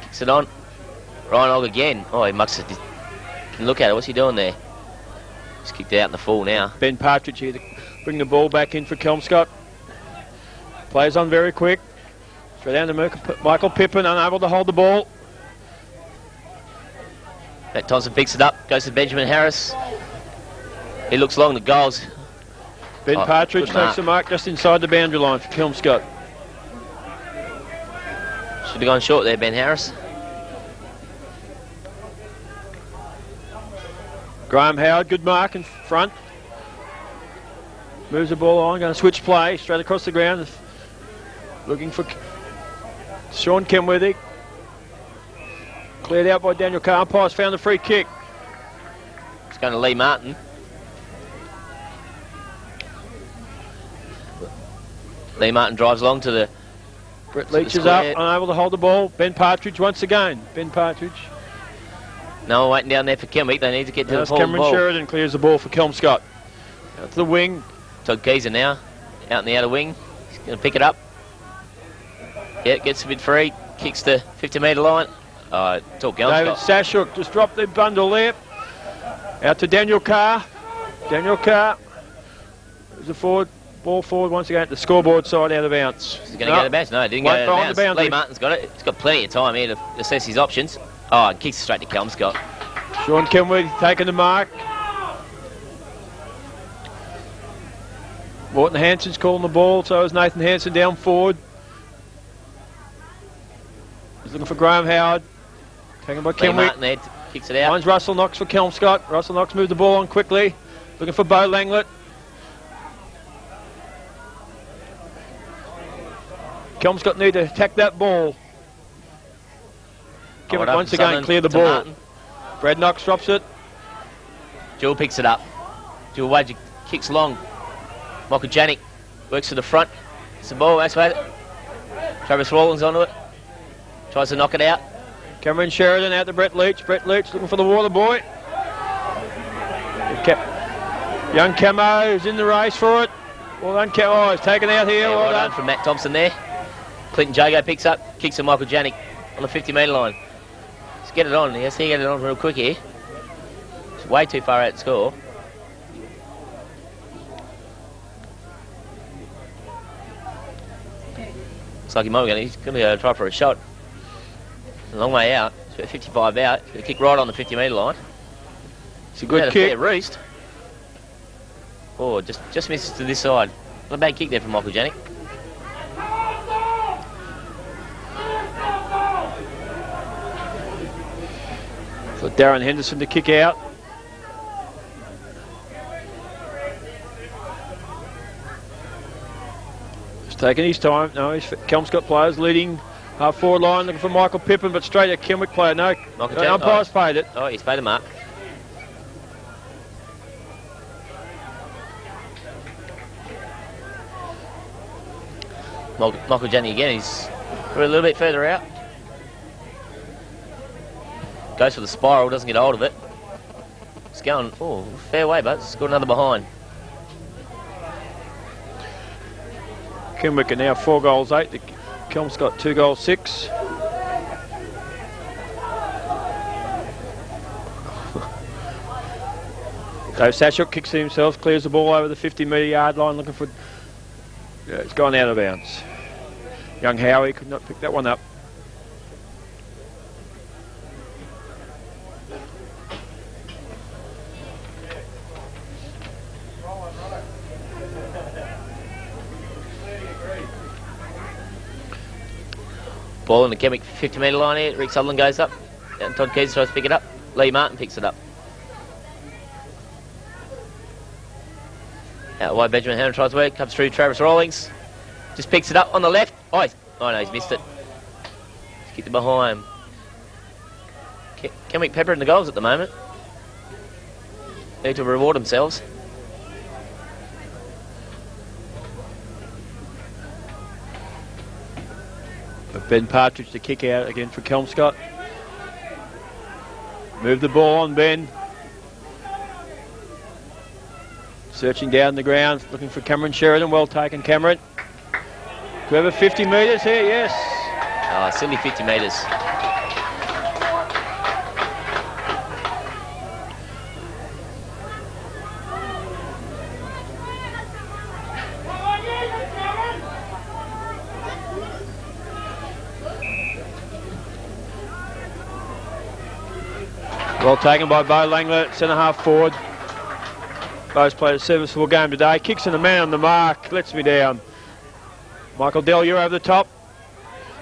Kicks it on. Ryan Og again. Oh, he mucks it. Can look at it. What's he doing there? He's kicked out in the full now. Ben Partridge here to bring the ball back in for Kelmscott. Plays on very quick. Straight down to Michael Pippin, unable to hold the ball. Matt Thompson picks it up. Goes to Benjamin Harris. He looks along the goals. Ben Oh, Partridge takes mark. the mark just inside the boundary line for Kelmscott. Should have gone short there, Ben Harris. Graham Howard, good mark in front. Moves the ball on, going to switch play straight across the ground. Looking for Sean Kenworthy. Cleared out by Daniel Carpass, found the free kick. It's going to Lee Martin. Lee Martin drives along to the. Brett Leach is up, unable to hold the ball. Ben Partridge once again. Ben Partridge. No one waiting down there for Kenwick. They need to get to That's the ball. Cameron ball. Sheridan clears the ball for Kelmscott. Out to the wing. Todd Keyser now, out in the outer wing. He's going to pick it up. Yeah, gets a bit free. Kicks the 50 metre line. Uh, took David Gelscott. Sashuk just dropped the bundle there. Out to Daniel Carr. Daniel Carr. There's a forward. Ball forward once again at the scoreboard side out of bounds. He's going to go to the bounce. No, he didn't go to go on bounce. the boundary. Lee Martin's got it. He's got plenty of time here to assess his options. Oh, and kicks straight to Kelmscott. Sean Kenworthy taking the mark. Morton Hanson's calling the ball, so is Nathan Hanson down forward. He's looking for Graham Howard. Taken by Kenwick. There, kicks it out. Finds Russell Knox for Kelmscott. Russell Knox moves the ball on quickly. Looking for Bo Langlet. Kelmscott need to attack that ball. Hold up once for again clear the ball. Martin. Brad Knox drops it. Jewel picks it up. Jewel Wager kicks long. Michael Janik works to the front. It's the ball, that's it. Travis Rawlings onto it. Tries to knock it out. Cameron Sheridan out to Brett Leach. Brett Leach looking for the water boy. Young Camo is in the race for it. Well done, Camo. Oh, he's taken out here. Yeah, well, well done. done from Matt Thompson there. Clinton Jago picks up, kicks to Michael Janik on the 50 metre line. Get it on. Yes, he get it on real quick here. It's way too far out to score. Looks like he might be going to, he's going to try for a shot. A long way out. It's about 55 out. He'll kick right on the 50 metre line. It's a good Had a kick. fair roost. Oh, just just misses to this side. Not a bad kick there from Michael Janik. For Darren Henderson to kick out. He's taking his time. No, he's Kelmscott players leading half forward line, looking for Michael Pippin, but straight at Kenwick player. No, Michael Janik. umpire's oh. paid it. Oh, he's paid the mark. Michael, Janney again, he's a little bit further out. Goes for the spiral, doesn't get hold of it. It's going, oh, fair way, but it's got another behind. Kenwick are now four goals eight. The Kelmscott two goals six. Dave Sashuk kicks it himself, clears the ball over the 50 metre yard line, looking for. Yeah, it's gone out of bounds. Young Howie could not pick that one up. Ball on the Kenwick 50 metre line here. Rick Sutherland goes up. And Todd Keys tries to pick it up. Lee Martin picks it up. Out wide, Benjamin Hannah tries to work. Comes through Travis Rawlings. Just picks it up on the left. Oh, he's, oh no, he's missed it. He's kicked it behind. Ke- Kenwick Pepper in the goals at the moment. Need to reward themselves. Ben Partridge to kick out again for Kelmscott. Move the ball on Ben. Searching down the ground, looking for Cameron Sheridan. Well taken, Cameron. Do we have a 50 metres here? Yes. Ah, oh, silly 50 metres. Well taken by Bo Langlet, centre half forward. Bo's played a serviceable game today. Kicks in the man on the mark, lets me down. Michael Dellier over the top.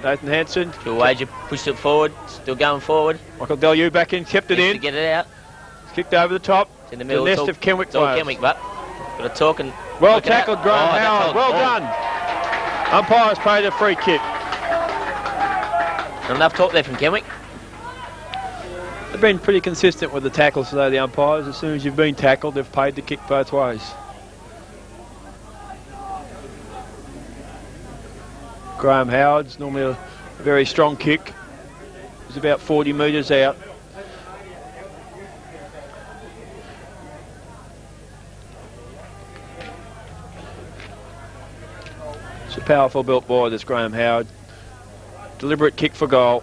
Nathan Hanson. Phil Wager pushed it forward. Still going forward. Michael Dellier back in, kept it Needs in. to get it out. Kicked over the top. It's in the middle. The nest all- of Kenwick players. Kenwick, but got to talk and Well tackled, Graham Oh, Howard. Well done. Umpires paid a free kick. Not enough talk there from Kenwick. They've been pretty consistent with the tackles today, the umpires. As soon as you've been tackled, they've paid the kick both ways. Graham Howard's normally a very strong kick. He's about 40 metres out. It's a powerful built boy, this Graham Howard. Deliberate kick for goal.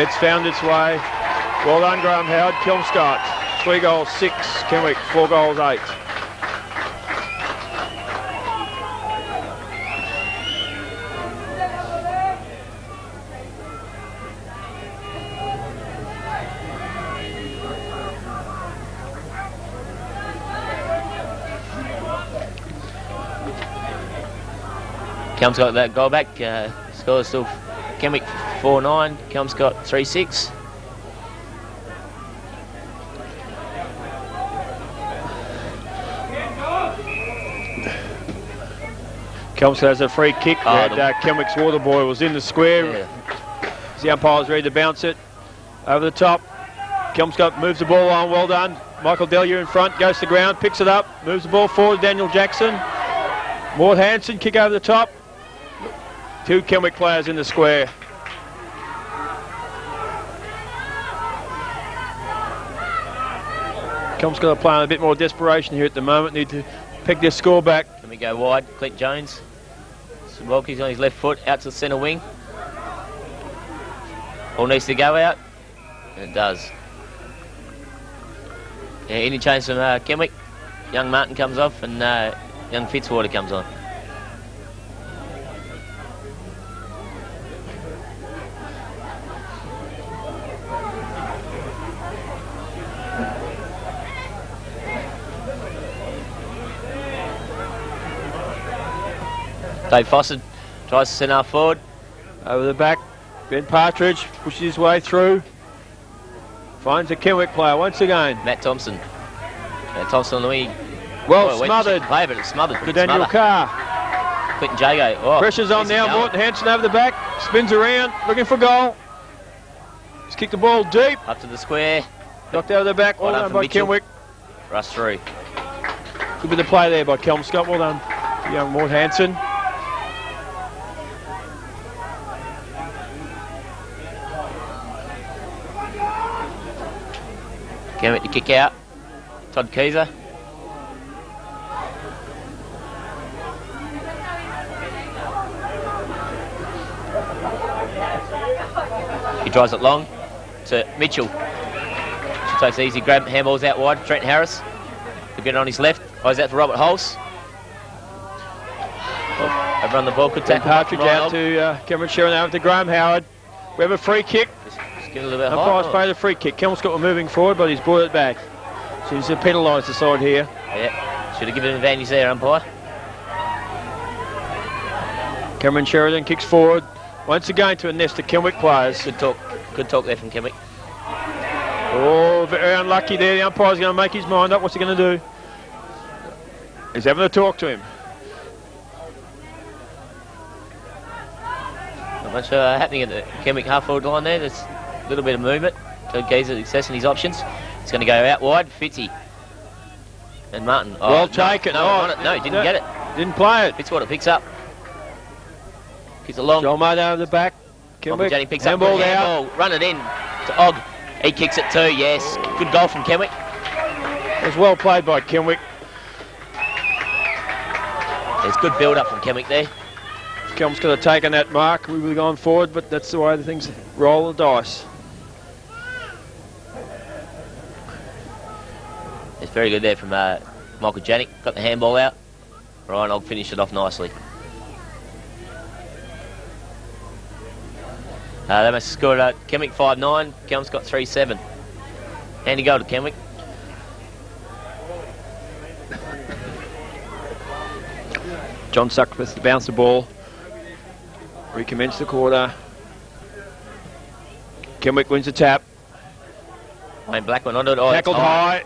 It's found its way. Well done, Graham Howard. Kelmscott. Three goals, six. Kenwick, four goals, eight. Kelmscott that goal back. Uh, score still Kenwick 4 9. Kelmscott 3 6. Kelmscott has a free kick. Oh, and, uh, Kenwick's water boy was in the square. Yeah. The umpire's ready to bounce it. Over the top. Kelmscott moves the ball on. Well done. Michael Dellier in front. Goes to the ground. Picks it up. Moves the ball forward. Daniel Jackson. Mort Hanson. Kick over the top. Two Kenwick players in the square. Kelmscott are playing a bit more desperation here at the moment. Need to pick their score back. Let me go wide. Clint Jones. Walkie's on his left foot, out to the centre wing. Ball needs to go out. And it does. Yeah, any change from uh, Kenwick. Young Martin comes off and uh, young Fitzwater comes on. Dave Fossett tries to send half forward. Over the back, Ben Partridge pushes his way through. Finds a Kenwick player once again. Matt Thompson. Matt Thompson on the wing. Well Oh, smothered Play, but it's smothered. Good Daniel smother. Carr. Quentin Jago. Oh, Pressure's on now. going. Morton Hanson over the back. Spins around, looking for goal. He's kicked the ball deep. Up to the square. Knocked over the back. Well Well done done by Mitchell. Kenwick. Rush through. Good bit of play there by Kelmscott. Well done, young Mort Hanson. Gammett to kick out. Todd Keyser. He drives it long to Mitchell. She takes easy grab, handballs out wide. Trent Harris. He'll get it on his left. Eyes out for Robert Hulse. Oh, over on the ball. Good tackle. Partridge out to uh, Cameron Sheeran over to Graham Howard. We have a free kick. Get a little bit Umpire's high. paid a free kick. Kelmscott were moving forward, but he's brought it back. So he's penalised the side here. Yeah, should have given an advantage there, umpire. Cameron Sheridan kicks forward. Once again to a nest of Kenwick players. Good talk. Good talk there from Kenwick. Oh, very unlucky there. The umpire's going to make his mind up. What's he going to do? He's having a talk to him. Not much uh, happening at the Kenwick half forward line there. A little bit of movement. So Gazer assessing his options. He's going to go out wide. Fitzy. And Martin. Oh, Well no, taken. No, Oh, no, didn't get it. Didn't play it. Fitzwater picks up. Kicks it long. John Mate over the back. Kenwick. Jenny picks up. handball out. handball. Run it in to Og. He kicks it too. Yes. Good goal from Kenwick. It was well played by Kenwick. There's good build up from Kenwick there. Kelm's could have taken that mark. We would have gone forward, but that's the way the things roll the dice. It's very good there from uh, Michael Janik. Got the handball out. Ryan Og finished it off nicely. Uh, they must have scored uh, Kenwick 5-9. Kelm's got 3-7. Handy goal to Kenwick. John Suckford to bounce the ball. Recommence the quarter. Kenwick wins the tap. Wayne Blackman onto it. Oh, Tackled high.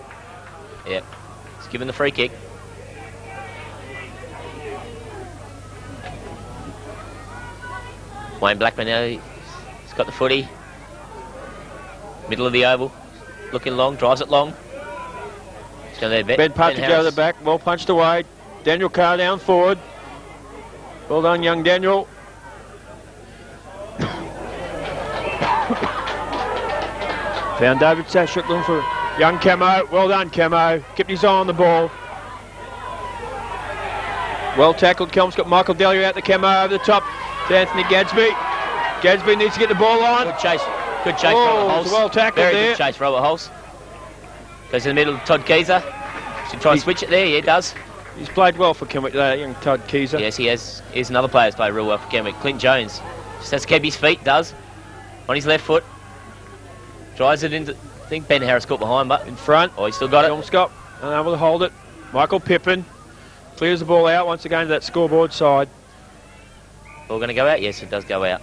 Yep. He's given the free kick. Wayne Blackman now, he's got the footy. Middle of the oval. Looking long, drives it long. He's going to Ben Ben, Partridge out Harris. of the back. Well punched away. Daniel Carr down forward. Well done, young Daniel. Found David Sashuk looking for young Camo. Well done, Camo. Kept his eye on the ball. Well tackled. Kelm's got Michael Delia out the Camo over the top to Anthony Gadsby. Gadsby needs to get the ball on. Good chase. Good chase, Oh, Robert it's well tackled Very there. good chase, Robert Holmes. Goes in the middle, Todd Keyser. Should try and He's- switch it there. Yeah, he does. He's played well for Kenwick today, uh, young Todd Keyser. Yes, he has. Here's another player who's played real well for Kenwick. Clint Jones. Just has to keep his feet, does. On his left foot. Drives it into... Think Ben Harris caught behind, but... In front. Oh, he still got it. Kelmscott unable uh, to hold it. Michael Pippin clears the ball out once again to that scoreboard side. Ball going to go out? Yes, it does go out.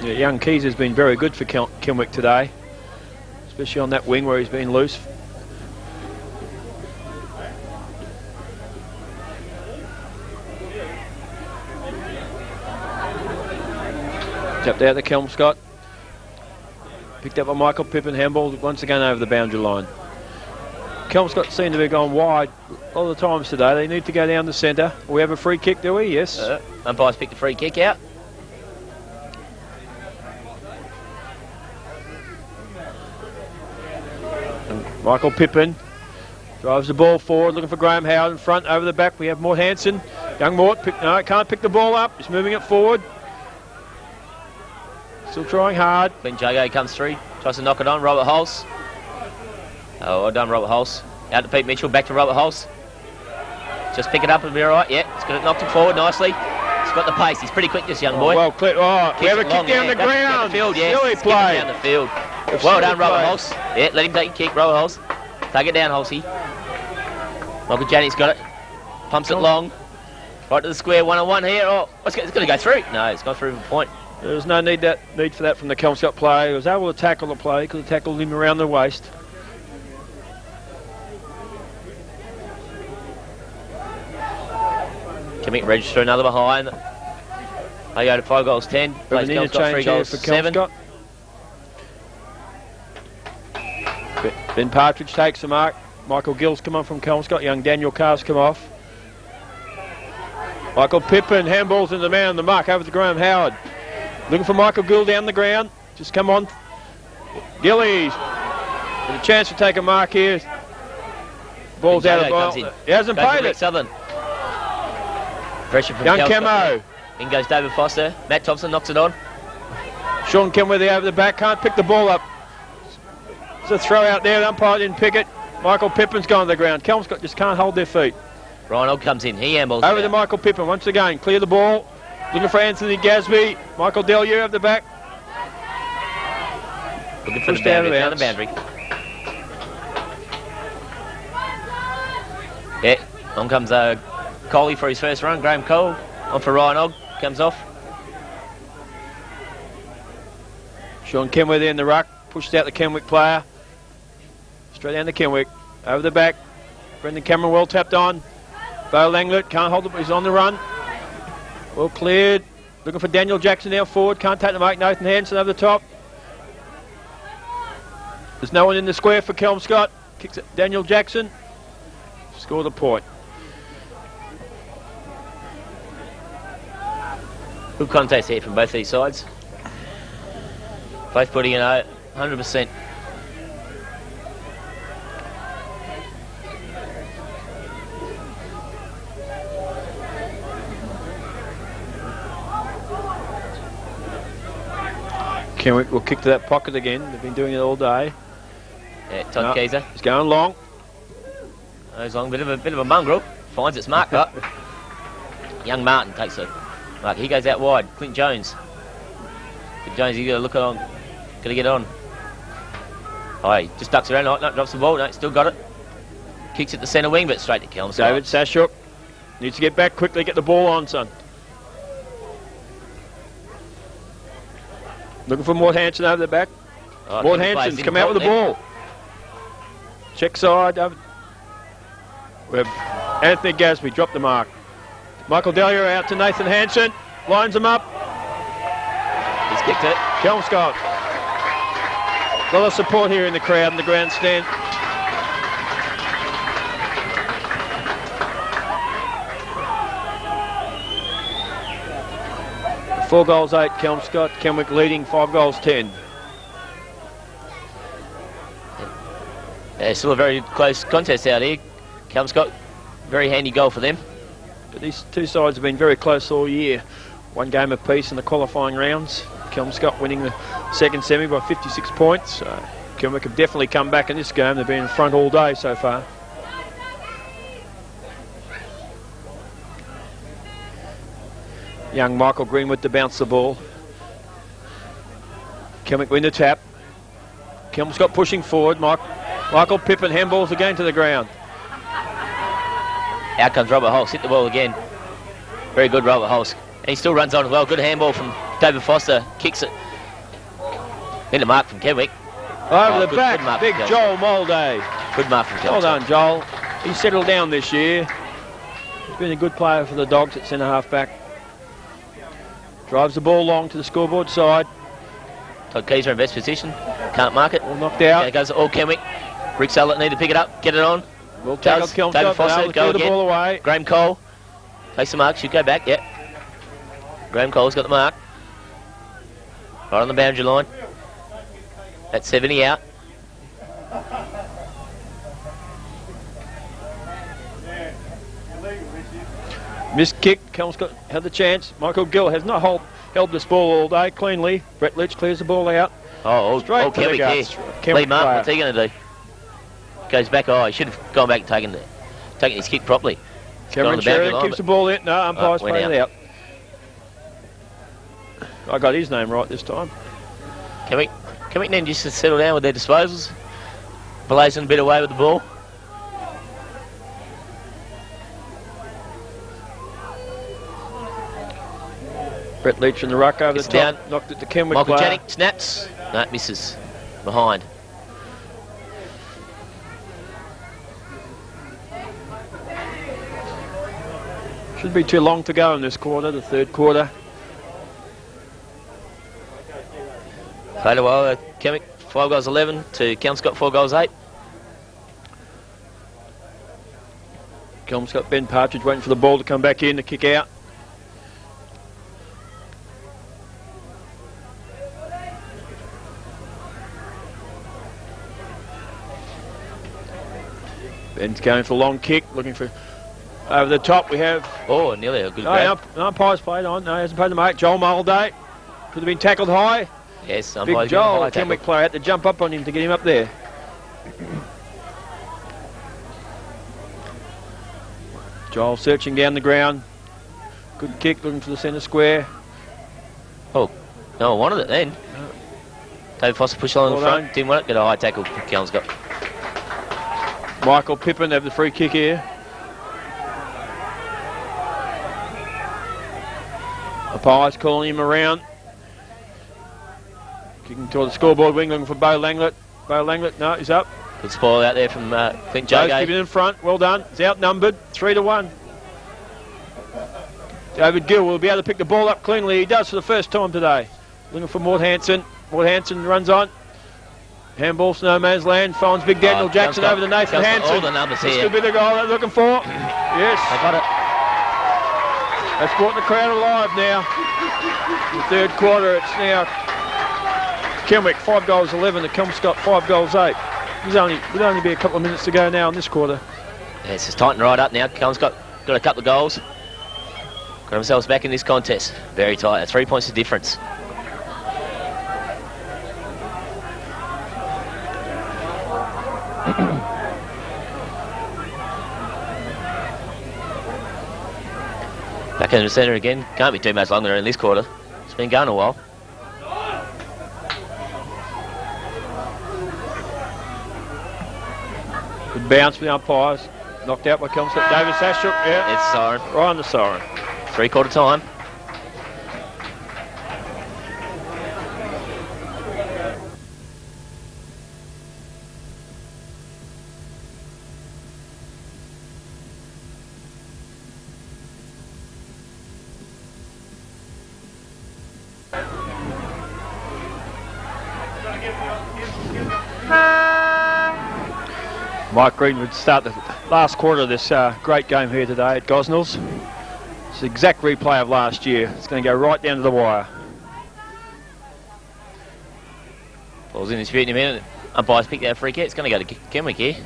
Yeah, young Keys has been very good for Kel- Kenwick today, especially on that wing where he's been loose. Tapped out the Kelmscott. Picked up by Michael Pippin, handball once again over the boundary line. Kelmscott seem to be gone wide a lot of the times today. They need to go down the centre. We have a free kick, do we? Yes. Uh, umpire's picked the free kick out. Michael Pippin drives the ball forward, looking for Graham Howard in front. Over the back, we have Mort Hanson. Young Mort, pick, no, can't pick the ball up. He's moving it forward. Still trying hard. Clint Jago comes through. Tries to knock it on. Robert Hulse. Oh, well done, Robert Hulse. Out to Pete Mitchell. Back to Robert Hulse. Just pick it up and be all right. Yeah, it's got it knocked it forward nicely. He's got the pace. He's pretty quick, this young oh, boy. Oh, well, clear. Oh, we have a kick down the ground. Down the field, yeah. Silly play. down the field. Well done, Robert. Hulse. Yeah, let him take your kick, Robert Hulse. Take it down, Hulsey. Michael Janney's got it. Pumps it long. Right to the square, one on one here. Oh, it's going to go through. No, it's gone through the point. There was no need that need for that from the Kelmscott player. He was able to tackle the play. Could have tackled him around the waist. Commit register another behind. They go to five goals ten. Plays Kelm's got three goals for seven. Kelmscott. Ben- Partridge takes the mark. Michael Gill's come on from Kelmscott. Young Daniel Carr's come off. Michael Pippin handballs in the man on the mark over to Graham Howard. Looking for Michael Gill down the ground. Just come on. Gillies with a chance to take a mark here. Ball's out of Jago ball. comes in. He hasn't Goes paid it. Southern. Pressure from Young. Camo. In goes David Foster. Matt Thompson knocks it on. Sean Kenworthy over the back, can't pick the ball up. It's a throw out there, the umpire didn't pick it. Michael Pippin's gone to the ground. Kelmscott just can't hold their feet. Ryan Og comes in. He handballs. Over to. Michael Pippin once again, clear the ball. Looking for Anthony Gadsby. Michael Delia over the back. Looking for the pushed boundary. Down the boundary. On comes uh, Coley for his first run. Graham Cole on for Ryan Ogg. Comes off. Sean Kenwick there in the ruck. Pushed out the Kenwick player. Straight down to Kenwick. Over the back. Brendan Cameron well tapped on. Bo Langlet can't hold it, but he's on the run. Well cleared. Looking for Daniel Jackson now forward. Can't mark. Nathan Hanson over the top. There's no one in the square for Kelmscott. Kicks it. Daniel Jackson. Score the point. Good contest here from both these sides. Both putting in a 100%. Kenwick will kick to that pocket again. They've been doing it all day. Yeah, Todd No. Keyser. He's going long. Goes long, bit of a bit of a mongrel. Finds its mark up. Young Martin takes it. Mark, he goes out wide. Clint Jones. Clint Jones, you got to look on. Got to get on. Oh, he just ducks around. No, drops the ball. No, still got it. Kicks it to the centre wing, but straight to Kelms. David Sashuk needs to get back quickly, get the ball on, son. Looking for Mort Hanson over the back. Oh, Mort Hanson's come out with the ball. Check side. Over. Anthony Gadsby dropped the mark. Michael Delia out to Nathan Hanson. Lines him up. He's kicked it. Kelmscott. A lot of support here in the crowd in the grandstand. Four goals, eight. Kelmscott. Kenwick leading, five goals, ten. Yeah, still a very close contest out here. Kelmscott, very handy goal for them. But these two sides have been very close all year. One game apiece in the qualifying rounds. Kelmscott winning the second semi by 56 points. So Kenwick have definitely come back in this game. They've been in front all day so far. Young Michael Greenwood to bounce the ball. Kenwick win the tap. Kelmscott pushing forward. Mike, Michael Pippin handballs again to the ground. Out comes Robert Holst, hit the ball again. Very good Robert Holst. And he still runs on as well. Good handball from David Foster. Kicks it. Then a mark from Kenwick. Over Oh, the good- back, good mark big Joel Molday. Good mark from Well Kelmscott. done, Joel. He's settled down this year. He's been a good player for the Dogs at centre half back. Drives the ball long to the scoreboard side. Todd Keyser in best position. Can't mark it. All knocked There out. goes all Kenwick. Rick Sullett need to pick it up, get it on. Well Does. Kelmscott. David Foster, but able to go clear the again. ball away. Graham Cole takes the mark, should go back, yep. Graham Cole's got the mark. Right on the boundary line. At 70 out. Missed kick. Kelmscott had the chance. Michael Gill has not hold, held this ball all day cleanly. Brett Leach clears the ball out. Oh, oh, oh Straight oh to the guts. here. Lee Martin, what's he going to do? Goes back. Oh, he should have gone back and taken, the, taken his kick properly. Cameron the boundary Sheridan line, keeps the ball in. No, oh, umpire's Oh, went played it out. I got his name right this time. Kenwick, Kenwick need just to settle down with their disposals. Blazing a bit away with the ball. Brett Leach in the ruck over Gets the top. down. Knocked it to Kenwick Michael player. Jennings snaps. No, misses. Behind. Shouldn't be too long to go in this quarter, the third quarter. Played a while. Uh, Kenwick, 5 goals 11 to Kelmscott, 4 goals 8. Kelmscott Ben Partridge waiting for the ball to come back in to kick out. Ben's going for a long kick, looking for over the top. We have Oh, nearly a good no, grab. ump- no umpire's played on. No, he hasn't played the mate. Joel Mulday could have been tackled high. Yes, Big Joel, high Kenwick player, had to jump up on him to get him up there. Joel searching down the ground. Good kick, looking for the centre square. Oh, no one wanted it then. David Foster pushed along Well the front. done. Didn't want it. Got a high tackle from Kelmscott. Michael Pippin have the free kick here. Apai's calling him around. Kicking toward the scoreboard wing looking for Bo Langlet. Bo Langlet, no, he's up. Good spoil out there from uh, Clint Jago. Bo's keeping in front, well done. He's outnumbered, three to one. David Gill will be able to pick the ball up cleanly. He does for the first time today. Looking for Mort Hanson. Mort Hanson runs on. Handball, no man's land. Finds Big oh, Daniel Oh, Jackson got- over to Nathan Hanson. all the numbers This here. could be the goal they're looking for. Yes. They got it. That's brought the crowd alive now. The third quarter, it's now Kenwick, 5 goals 11 to Kelmscott, 5 goals 8. There's only, there'll only be a couple of minutes to go now in this quarter. Yeah, it's just tightened right up now. Got, got a couple of goals. Got themselves back in this contest. Very tight. Three points of difference. Back in the centre again. Can't be too much longer in this quarter. It's been going a while. Good bounce for the umpires. Knocked out by Kelmscott. David Sashuk, yeah, It's siren. right on the siren. Three quarter time. Mike Green would start the last quarter of this uh, great game here today at Gosnells. It's the exact replay of last year. It's going to go right down to the wire. Ball's in dispute in a minute. Umpires pick that free kick. It's going to go to Ke- Kenwick here.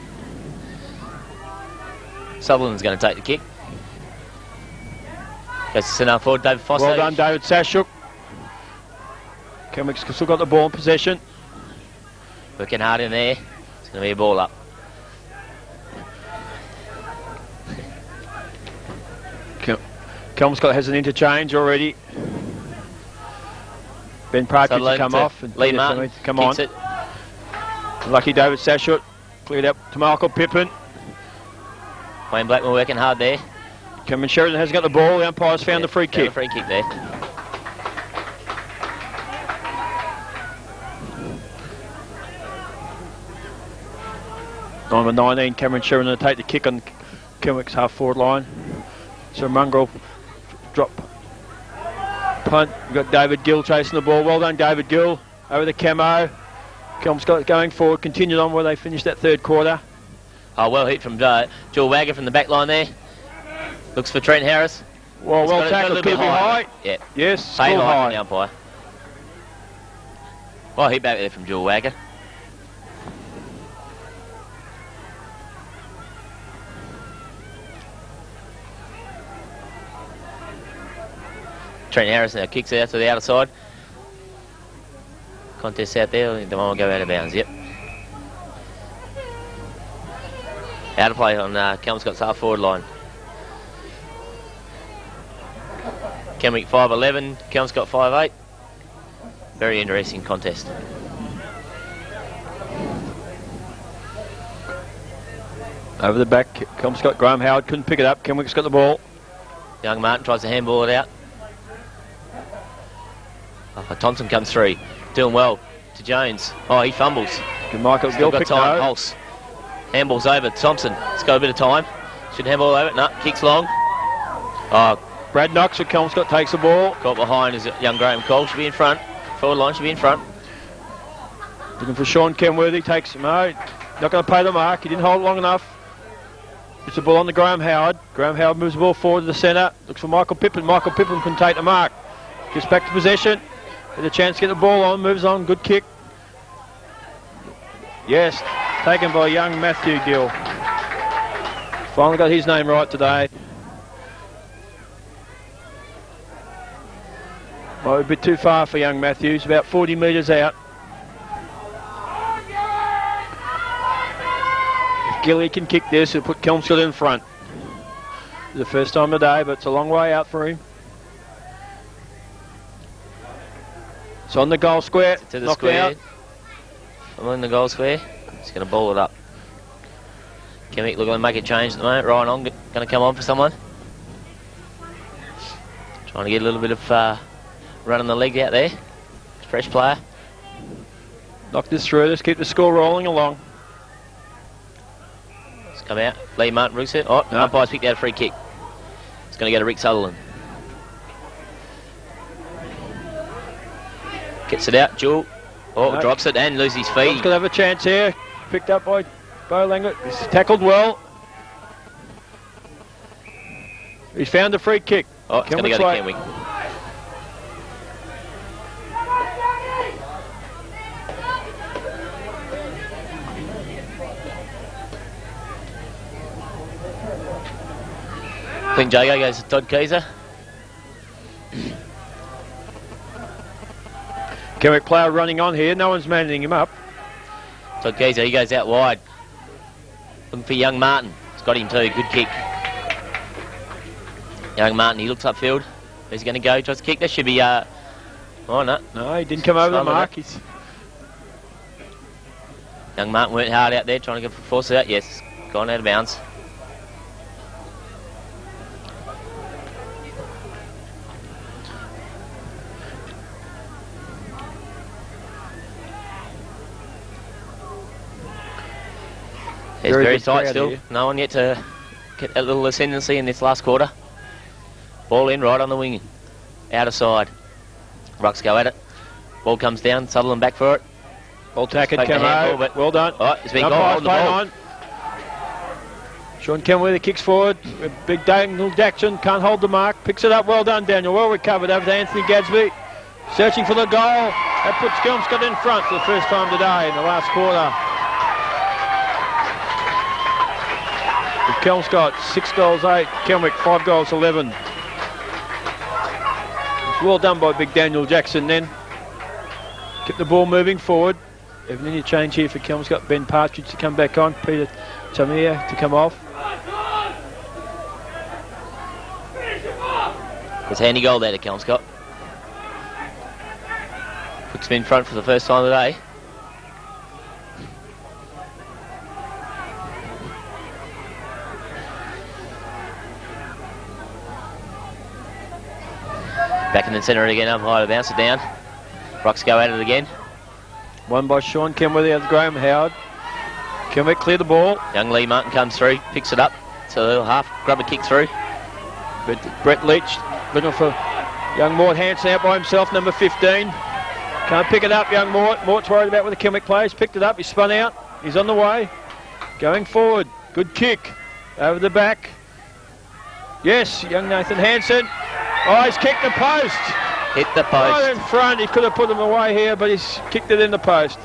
Sutherland's going to take the kick. Goes to centre forward, David Foster. Well done, David Sashuk. Kenwick's still got the ball in possession. Working hard in there. It's going to be a ball up. Kelmscott has an interchange already. Ben Partridge to come off. And Lee Martin. Come on. it. Lucky David Sashuk. Cleared up to Michael Pippin. Wayne Blackman working hard there. Cameron Sheridan has got the ball. The umpire's found the free kick. the free kick there. Number 19, Cameron Sheridan to take the kick on Kenwick's half forward line. So Mungrel drop punt. We've got David Gill chasing the ball. Well done, David Gill. Over the camo. Kelmscott going forward. Continued on where they finished that third quarter. Oh, well hit from uh, Joel Wagger from the back line there. Looks for Trent Harris. Well, well got a tackled. bit be high. Yeah, Yes, pay still high high. the umpire. Well hit back there from Joel Wagger. Trent Harris now kicks it out to the outer side. Contest out there, the one will go out of bounds, yep. Out of play on uh, Kelmscott's half forward line. Kenwick 5'11, Kelmscott 5'8. Very interesting contest. Over the back, Kelmscott, Graham Howard couldn't pick it up. Kenwick's got the ball. Young Martin tries to handball it out. Uh, oh, Thompson comes through. Doing well to Jones. Oh, he fumbles. Can Michael Still Gill got time. no. Pulse. Handball's over. Thompson. It's got a bit of time. Should handball over. No, kicks long. Oh, Brad Knox for Kelmscott takes the ball. caught behind is young Graham Cole. Should be in front. Forward line should be in front. Looking for Sean Kenworthy. Takes him out. Not going to pay the mark. He didn't hold long enough. It's the ball on to Graham Howard. Graham Howard moves the ball forward to the centre. Looks for Michael Pippin. Michael Pippin can take the mark. Gets back to possession. With a chance to get the ball on. Moves on. Good kick. Yes. Taken by young Matthew Gill. Finally got his name right today. A bit too far for young Matthews. About 40 metres out. If Gilly can kick this, it'll put Kelmscott in front. The first time today, but it's a long way out for him. It's on the goal square. To the knocked square. I'm in the goal square. He's going to ball it up. Kenwick looking to make a change at the moment. Ryan on going to come on for someone. Trying to get a little bit of uh, run on the leg out there. Fresh player. Knock this through. Let's keep the score rolling along. It's come out. Lee Martin rooks it. Oh, No. umpire's picked out a free kick. It's going to go to Rick Sutherland. Gets it out. Jewel. Oh, No. drops it and loses his feet. He's going to have a chance here. Picked up by Bo Langlet. He's tackled well. He's found a free kick. Oh, it's going to go to. Kenwick. Clint Jago goes to Todd Keyser. Kenwick player running on here. No one's manning him up. Todd Keyser, he goes out wide. Looking for young Martin. He's got him too. Good kick. Young Martin, he looks upfield. He's going to go? Tries to kick. That should be, uh, oh no. No, he didn't come over the mark. He's Young Martin worked hard out there trying to get force it out. Yes, gone out of bounds. It's Very very, tight still. here. No one yet to get a little ascendancy in this last quarter. Ball in right on the wing. Out of side. Rucks go at it. Ball comes down. Sutherland back for it. Ball tacked, Take the came handball, out. but- Well done. Oh, it's been gone on the playing ball. on. Sean Kenworthy kicks forward. Big Daniel Jackson can't hold the mark. Picks it up. Well done, Daniel. Well recovered over to Anthony Gadsby. Searching for the goal. That puts Kelmscott in front for the first time today in the last quarter. Kelmscott, six goals, eight. Kenwick, five goals, 11. It's well done by Big Daniel Jackson then. Keep the ball moving forward. Even any change here for Kelmscott. Ben Partridge to come back on. Peter Tamir to come off. It's a handy goal there to Kelmscott. Puts him in front for the first time today. Back in the centre again, up high to bounce it down. Rocks go at it again. One by Sean Kenworthy of Graham Howard. Kenwick clear the ball. Young Lee Martin comes through, picks it up. So a little half grubber kick through. But Brett Leach looking for young Mort Hanson out by himself, number 15. Can't pick it up, young Mort. Mort's worried about where the Kenwick plays. Picked it up, he's spun out. He's on the way. Going forward. Good kick. Over the back. Yes, young Nathan Hanson. Oh, he's kicked the post. Hit the post. Right in front. He could have put him away here, but he's kicked it in the post.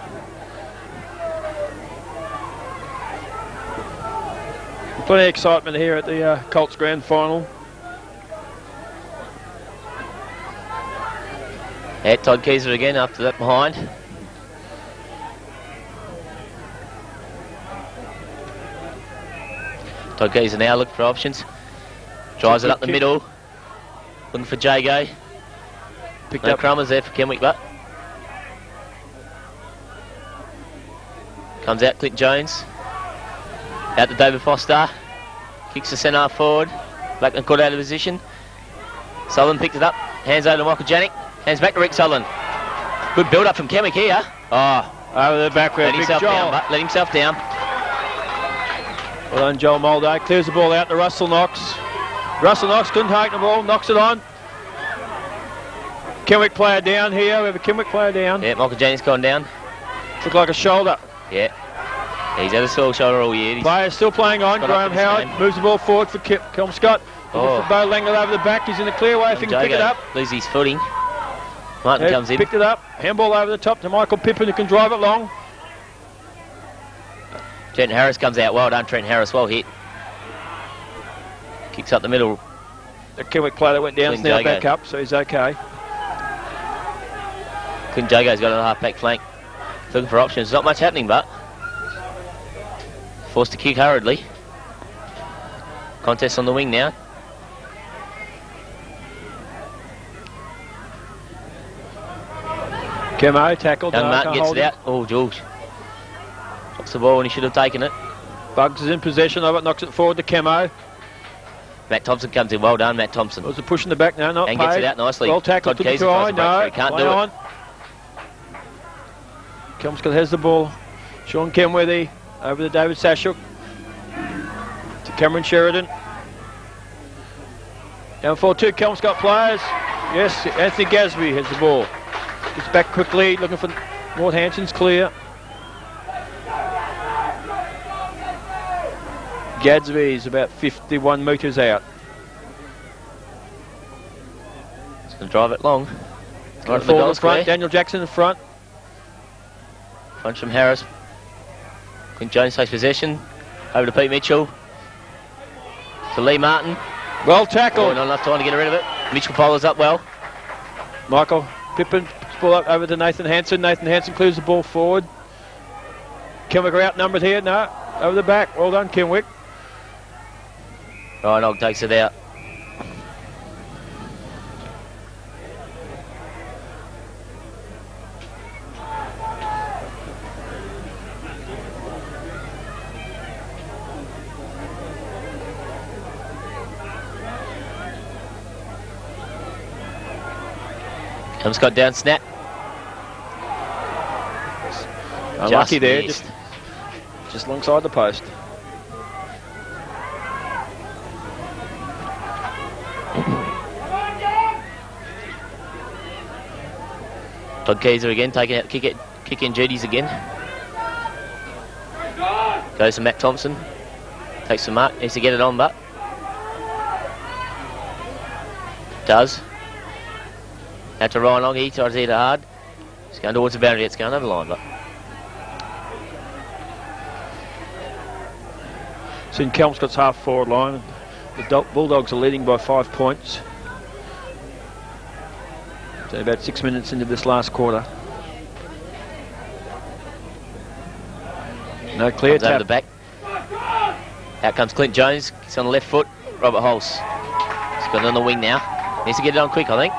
Plenty of excitement here at the uh, Colts Grand Final. Yeah, Todd Keyser again after that behind. Todd Keyser now looking for options. Drives it up the Kick. middle. Looking for Jago. Picked No up crummers there for Kenwick, but. Comes out Clint Jones. Out to David Foster. Kicks the centre forward. Blackman caught out of position. Sutherland picks it up. Hands over to Michael Janik. Hands back to Rick Sutherland. Good build up from Kenwick here. Oh, over the back where let himself Joel. down, but let himself down. Well done, Joel Mulday. Clears the ball out to Russell Knox. Russell Knox couldn't take the ball, knocks it on. Kenwick player down here. We have a Kenwick player down. Yeah, Michael Janik's gone down. Looked like a shoulder. Yeah. He's had a sore shoulder all year. He's Player still playing on. Graham Howard moves the ball forward for Ke- Kelmscott. Looking Oh. for Bo Langlet over the back. He's in the clear way if he can pick it up. Loses his footing. Martin Yeah, comes in. Picked it up. Handball over the top to Michael Pippin who can drive it long. Trent Harris comes out. Well done, Trent Harris. Well hit. Kicks up the middle. The Kenwick player that went down is now back up, so he's okay. Clint Jago's got a half back flank. Looking for options. Not much happening, but forced to kick hurriedly. Contest on the wing now. Camo tackled. Young Martin gets it out. Oh, Jules. Drops the ball when he should have taken it. Bugs is in possession of it, knocks it forward to Camo. Matt Thompson comes in. Well done, Matt Thompson. Was a push in the back now, not And paid. gets it out nicely. Well tackled Todd to the try. No. Can't play do it. on. Kelmscott has the ball. Sean Kenworthy over to David Sashuk. To Cameron Sheridan. Down for two Kelmscott players. Yes, Anthony Gadsby has the ball. Gets back quickly, looking for Ward Hanson's clear. Gadsby is about 51 metres out. He's going to drive it long. Right Right forward in front. Daniel Jackson in front. Punch from Harris. Clint Jones takes possession. Over to Pete Mitchell. To Lee Martin. Well Oh, tackled. not enough time to get rid of it. Mitchell follows up well. Michael Pippin puts ball up over to Nathan Hanson. Nathan Hanson clears the ball forward. Kenwick are outnumbered here. No, over the back. Well done, Kenwick. Ryan Ogg takes it out. Comes got down snap. Unlucky there, just, just alongside the post. Todd Keyser again, taking out kick, it, kick in duties again. Goes to Matt Thompson. Takes some mark, needs to get it on, but. Does. Out to Ryan Long, he tries to hit it hard. It's going towards the boundary, it's going over the line, but. In Kelmscott's half forward line. The Bulldogs are leading by five points. So about six minutes into this last quarter. No clear Comes over the back. Out comes Clint Jones. He's on the left foot. Robert Hulse. He's got it on the wing now. Needs to get it on quick, I think.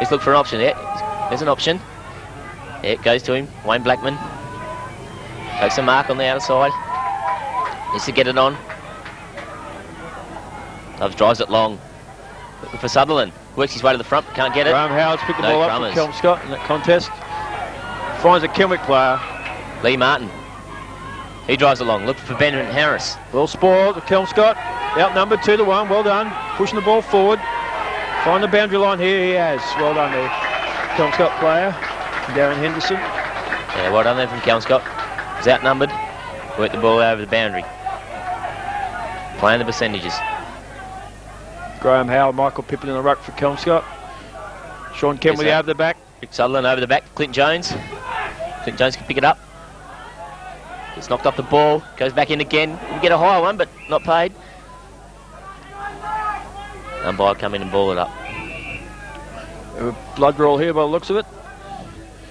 Let's look for an option. Yeah, there's an option. It goes to him. Wayne Blackman. Takes a mark on the outside. Needs to get it on. Loves drives it long. Looking for Sutherland. Works his way to the front. Can't get it. Graham Howard's picked the No ball up crummers. from Kelmscott in that contest. Finds a Kenwick player. Lee Martin. He drives along. Looking for Benjamin Harris. Well spoiled to Kelmscott. Outnumbered two to one. Well done. Pushing the ball forward. Find the boundary line here. He has. Well done there. Kelmscott player. Darren Henderson. Yeah, well done there from Kelmscott. He's outnumbered. Worked the ball over the boundary. Playing the percentages. Graham Howard, Michael Pippin in the ruck for Kelmscott. Sean Kenway that- over the back. Rick Sutherland over the back. Clint Jones. Clint Jones can pick it up. Gets knocked off the ball. Goes back in again. We get a higher one, but not paid. Umpire come in and ball it up. Blood roll here by the looks of it.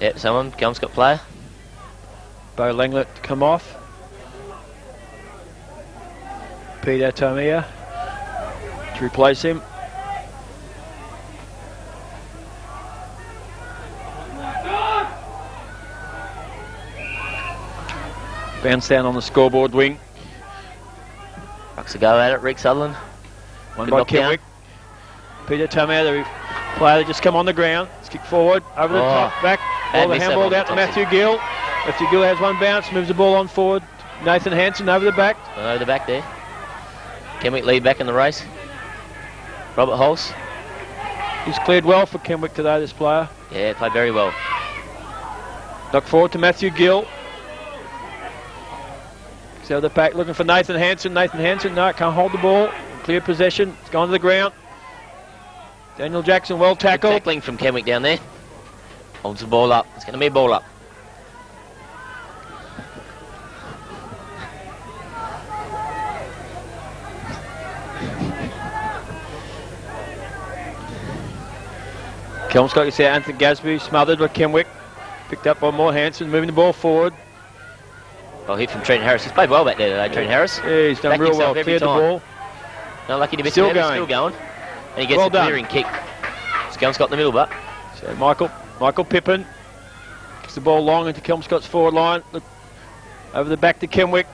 Yep, someone. Kelmscott player. Bo Langlet come off. Peter Tomia to replace him. Bounce down on the scoreboard wing. Bucks a go at it. Rick Sutherland. One Good by. Kenwick. Peter Tomia, the player that just come on the ground. Let's kick forward, over the Oh, top, back. Ball the handball out to Matthew Gill. Matthew Gill has one bounce, moves the ball on forward. Nathan Hanson over the back. Over the back there. Kenwick lead back in the race. Robert Hulse. He's cleared well for Kenwick today, this player. Yeah, played very well. Duck forward to Matthew Gill. He's out of the pack looking for Nathan Hanson. Nathan Hanson, no, can't hold the ball. Clear possession. It's gone to the ground. Daniel Jackson, well Good tackled. tackling from Kenwick down there. Holds the ball up. It's going to be a ball up. Kelmscott, you see Anthony Gadsby smothered by Kenwick. Picked up by Moore Hanson, moving the ball forward. Well, hit from Trent Harris. He's played well back there today, Trent Harris. Yeah, he's done Back real well. every Cleared the time. ball. Not lucky to miss Still it, going. still going. And he gets Well a done. clearing kick. Scum's got in the middle, but So Michael Michael Pippin kicks the ball long into Kelmscott's forward line. Look, over the back to Kenwick.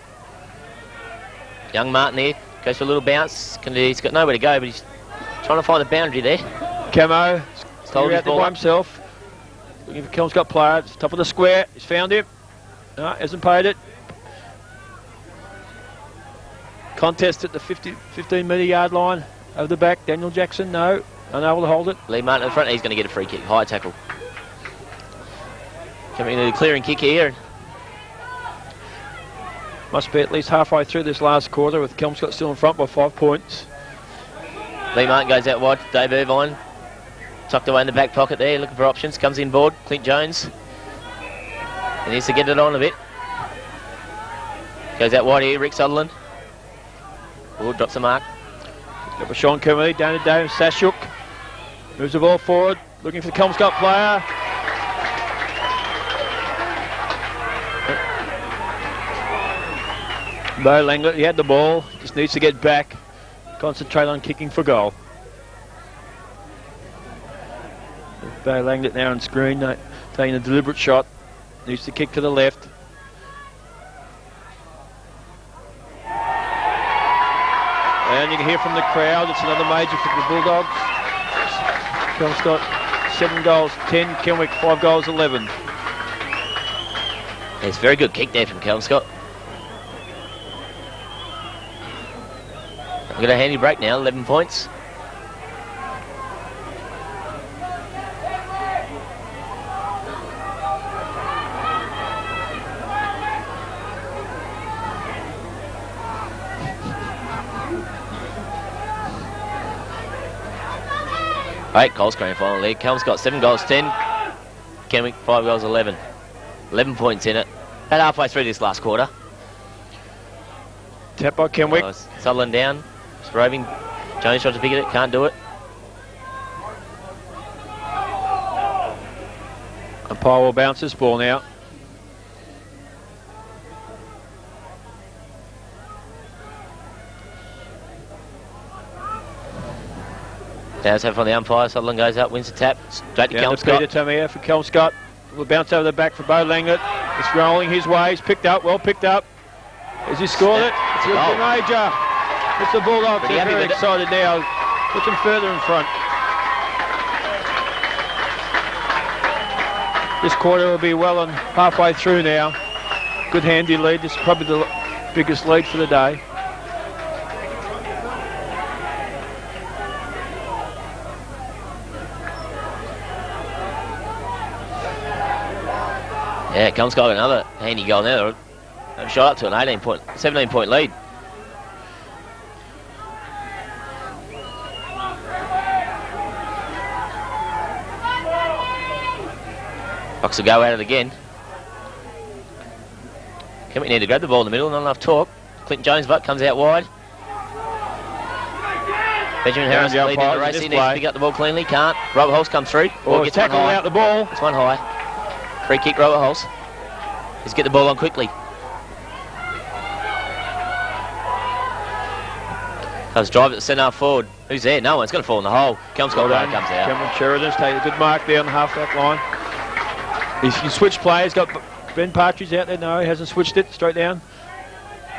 young Martin here Goes for a little bounce. He's got nowhere to go, but he's trying to find the boundary there. Camo. Holding out there by himself. Looking for Kelmscott player. It's top of the square. He's found him. No, hasn't paid it. Contest at the 50, 15 metre yard line. Over the back. Daniel Jackson, no. Unable to hold it. Lee Martin in front. He's going to get a free kick. High tackle. Coming into the clearing kick here. Must be at least halfway through this last quarter with Kelmscott still in front by five points. Lee Martin goes out wide. Dave Irvine tucked away in the back pocket there, looking for options. Comes in board. Clint Jones. He needs to get it on a bit. Goes out wide here. Rick Sutherland. Oh, drops the mark. Got for Sean Kennedy, down to Dave Sashuk. Moves the ball forward, looking for the Kelmscott player. Bo Langlet, he had the ball, just needs to get back, concentrate on kicking for goal. Bo Langlet now on screen, uh, taking a deliberate shot, needs to kick to the left. And you can hear from the crowd, it's another major for the Bulldogs. Kelmscott, seven goals, 10, Kenwick, five goals, 11. It's very good kick there from Kelmscott. We've got a handy break now, 11 points. Eight goals grand final league. Kelmscott seven goals, 10. Kenwick five goals, 11. 11 points in it. About halfway through this last quarter. Tap by Kenwick. Uh, Sutherland down. It's roving. Jones tries to pick it. Can't do it. Umpire will bounce this ball now. Down's have from the umpire. Sutherland goes up, wins the tap. Straight to Down to Peter Kelmscott. Tamiya for Kelmscott. Will bounce over the back for Bo Langlet. It's rolling his way. He's picked up, well picked up. Has he scored it? It's a Goal. major. It's the Bulldogs. They're very with it. excited now. Put them further in front. This quarter will be well and halfway through now. Good handy lead. This is probably the biggest lead for the day. Yeah, Kelmscott got another handy goal now. They've shot up to an 18 point, 17 point lead. Fox will go at it again. Kenwick need to grab the ball in the middle, not enough talk. Clinton Jones butt comes out wide. Benjamin Harris leading the race. He needs to pick up the ball cleanly. Can't. Robert Holmes comes through. Ball gets one tackling high. out the ball. It's one high. Free kick, Robert Holmes. Let's get the ball on quickly. Comes drive at the centre forward. Who's there? No one's going to fall in the hole. Kelmscott Well player done. comes out. Cameron Sheridan's taking a good mark there on the half-back line. He's he switched players. Got Ben Partridge out there. No, he hasn't switched it. Straight down.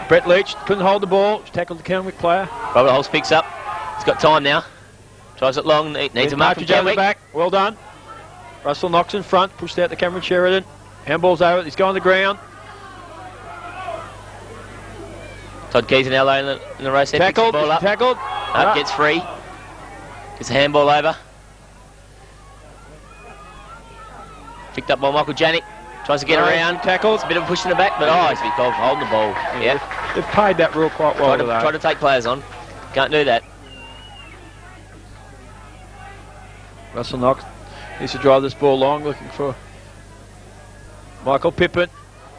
Brett Leach couldn't hold the ball. Tackled the Kenwick player. Robert Holmes picks up. He's got time now. Tries it long. Needs Ben a mark from Partridge the Kenwick. back. Well done. Russell Knox in front. Pushed out to Cameron Sheridan. Handball's over. He's going on the ground. Todd Keys now low in the, in the race. there, picks the Tackled. ball up. Tackled. Up, gets free. Gets a handball over. Picked up by Michael Janik. Tries to get No, around. Tackles. A bit of a push in the back, but oh, he's cold for holding the ball. Yeah. They've paid that rule quite well Try to, try to take players on. Can't do that. Russell Knox needs to drive this ball long, looking for Michael Pippin.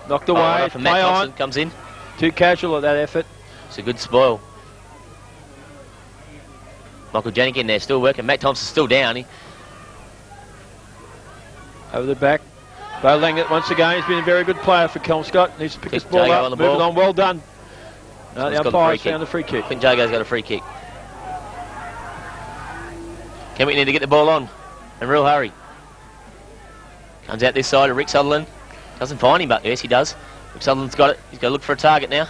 Knocked Oh, away. from Matt Thompson on. comes in. Too casual at that effort. It's a good spoil. Michael Janik in there, still working. Matt Thompson still down. He, Over the back. Bo Langlet once again he's been a very good player for Kelmscott. Needs to pick this ball Jago up. on the Move it ball. on. Well done. No, the umpire's free found the free kick. Clint Jago's got a free kick. Can we need to get the ball on. In real hurry. Comes out this side of Rick Sutherland. Doesn't find him, but yes, he does. Rick Sutherland's got it. He's got to look for a target now.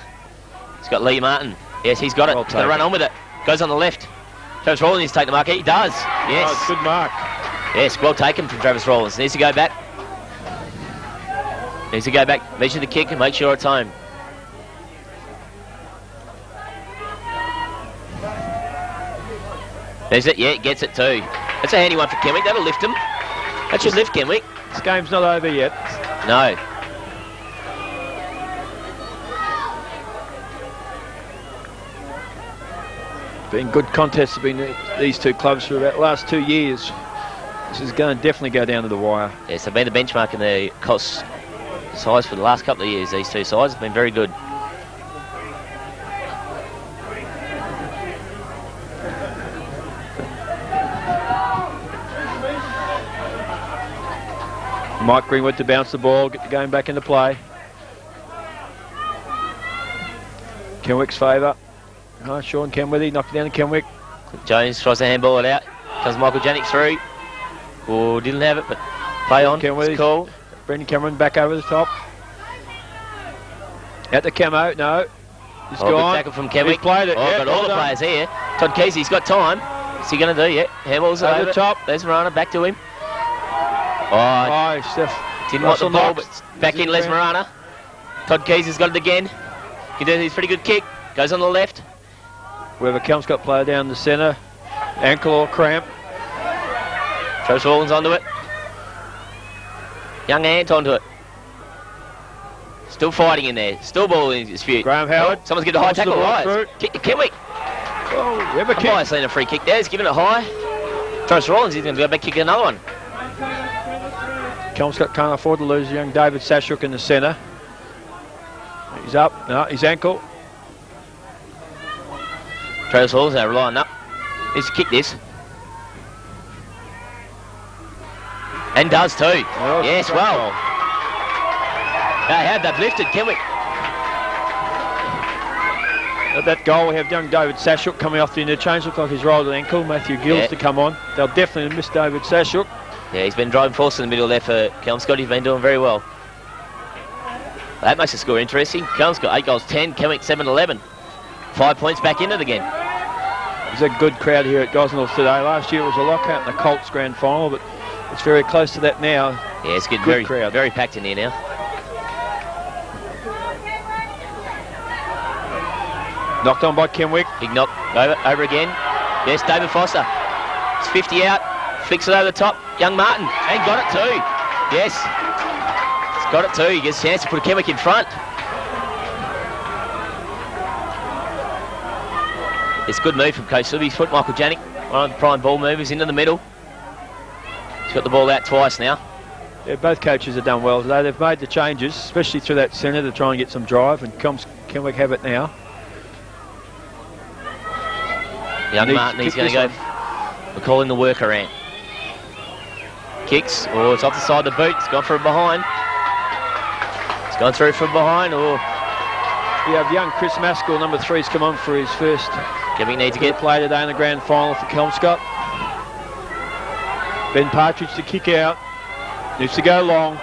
He's got Lee Martin. Yes, he's got it. Well He's going to run on with it. Goes on the left. Travis Rawlins needs to take the mark. He does. Yes. Oh, good mark. Yes, well taken from Travis Rawlins. Needs to go back. Needs to go back, measure the kick and make sure it's home. There's it, yeah, gets it too. That's a handy one for Kenwick. That'll lift him. That should lift Kenwick. This game's not over yet. No. Been good contests between the- these two clubs for about the last two years. This is going to definitely go down to the wire. Yes, they've been the benchmark in the cost size for the last couple of years. These two sides have been very good. Mike Greenwood to bounce the ball, get the game back into play. Kenwick's favour. Oh, Sean Kenworthy knocking down to Kenwick. Jones tries to handball it out. Comes Michael Janik through. Oh, didn't have it, but play on. Kenworthy. It's cool. Brendan Cameron back over the top. At the camo, no. He's Oh, gone. tackle from Kenwick. He's played it. Oh, yeah, got all the players here. Todd Keyser, he's got time. What's he going to do? Yeah, handballs it Over over. the top. There's Marana, back to him. Oh, Oh, Steph. didn't want the ball, Knox. but back in Les Marana. Todd Keyser's got it again. He does his pretty good kick. Goes on the left. Whoever comes got player down the centre. Ankle or cramp. Travis Rawlins onto it. Young Ant onto it. Still fighting in there. Still ball in dispute. Graham Howard. Oh, someone's getting a high tackle. Right. Kick, Kenwick. Oh, we have a I might have kick. seen a free kick there. He's giving it high. Travis Rawlins, he's going to go back kick another one. Kelmscott can't afford to lose young David Sashuk in the centre. He's up. No, his ankle. Travis Rawlins now relying up. Needs to kick this. And does too. Oh, yes, well. They have, they've lifted Kenwick. At that goal, we have young David Sashuk coming off the interchange. Looks like he's rolled an ankle. Matthew Gills Yeah. to come on. They'll definitely miss David Sashuk. Yeah, he's been driving force in the middle there for Kelmscott. He's been doing very well. That makes the score interesting. Kelmscott, 8 goals 10, Kenwick 7 11. Five points back in it again. There's a good crowd here at Gosnells today. Last year it was a lockout in the Colts grand final, but it's very close to that now. Yeah, it's getting Good very, crowd. very packed in here now. Knocked on by Kenwick. Big knock over, over again. Yes, David Foster. It's 50 out. Flicks it over the top. Young Martin. And got it too. Yes. He's got it too. He gets a chance to put a Kenwick in front. It's a good move from Coach Libby. He's put Michael Janik, one of the prime ball movers, into the middle. He's got the ball out twice now. Yeah, both coaches have done well today. They've made the changes, especially through that centre to try and get some drive, and Coms- Kenwick have it now. Young Martin, he's going to go. We're calling the worker workaround. Kicks. Oh, it's off the side of the boot. It's gone from behind. It's gone through from behind. Oh, We have young Chris Maskell, number three's come on for his first Kevin needs to get get. play today in the grand final for Kelmscott. Ben Partridge to kick out. Needs to go long.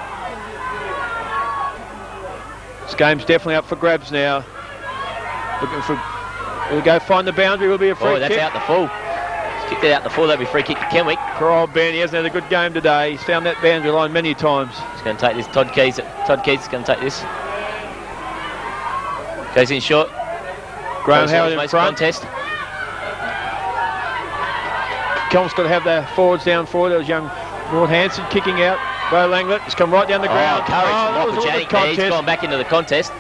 This game's definitely up for grabs now. Looking for. We'll go find the boundary. Will be a free Oh, that's kick. out the full. Kicked it out the full. That'll be free kick to Kenwick. Poor old Ben, he hasn't had a good game today. He's found that boundary line many times. He's going to take this. Todd Keys. Todd Keys is going to take this. Goes in short. Graham Goes Howard in front. Contest. Kelm's got to have their forwards down forward. There was young Mort Hanson kicking out. Bo Langlet has come right down the oh, ground. Oh, courage Oh, from that was Michael a Janik. there. He's gone back into the contest.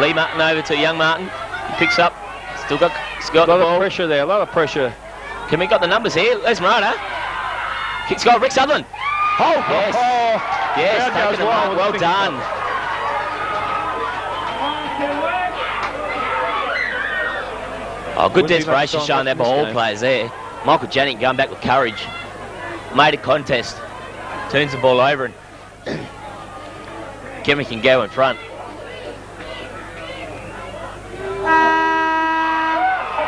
Lee Martin over to young Martin. He picks up. Still got, he's got A lot the of ball. pressure there. A lot of pressure. Can we got the numbers here? Les Marana. Kicks goal. Rick Sutherland. Oh, yes. Oh, oh. Yes, goes taken the with Well big done. Oh, good Wouldn't desperation showing that by all game. players there. Michael Janik going back with courage. Made a contest. Turns the ball over and Kemi can go in front.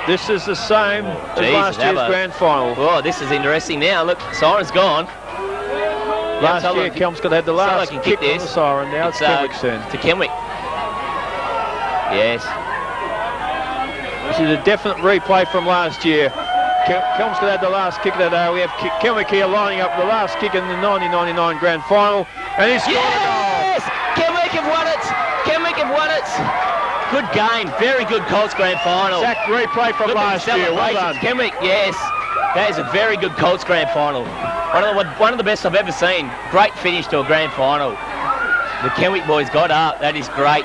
This is the same as Jesus, last year's a- grand final. Oh, this is interesting now. Look, Siren's gone. last Sutherland year, Kelm's got to have the last can kick kick on the this. siren. Now it's, uh, Kenwick's turn. to Kenwick. Yes. This is a definite replay from last year. Kel- Kelmscott had the last kick of the day. We have Ke- Kelmick here lining up the last kick in the 1999 grand final. And he's goal. Yes! Kenwick have won it! Kenwick have won it! Good game. Very good Colts grand final. Exact replay from Look last year. Well done. Kenwick, yes. That is a very good Colts grand final. One of the one of the best I've ever seen. Great finish to a grand final. The Kenwick boys got up. That is great.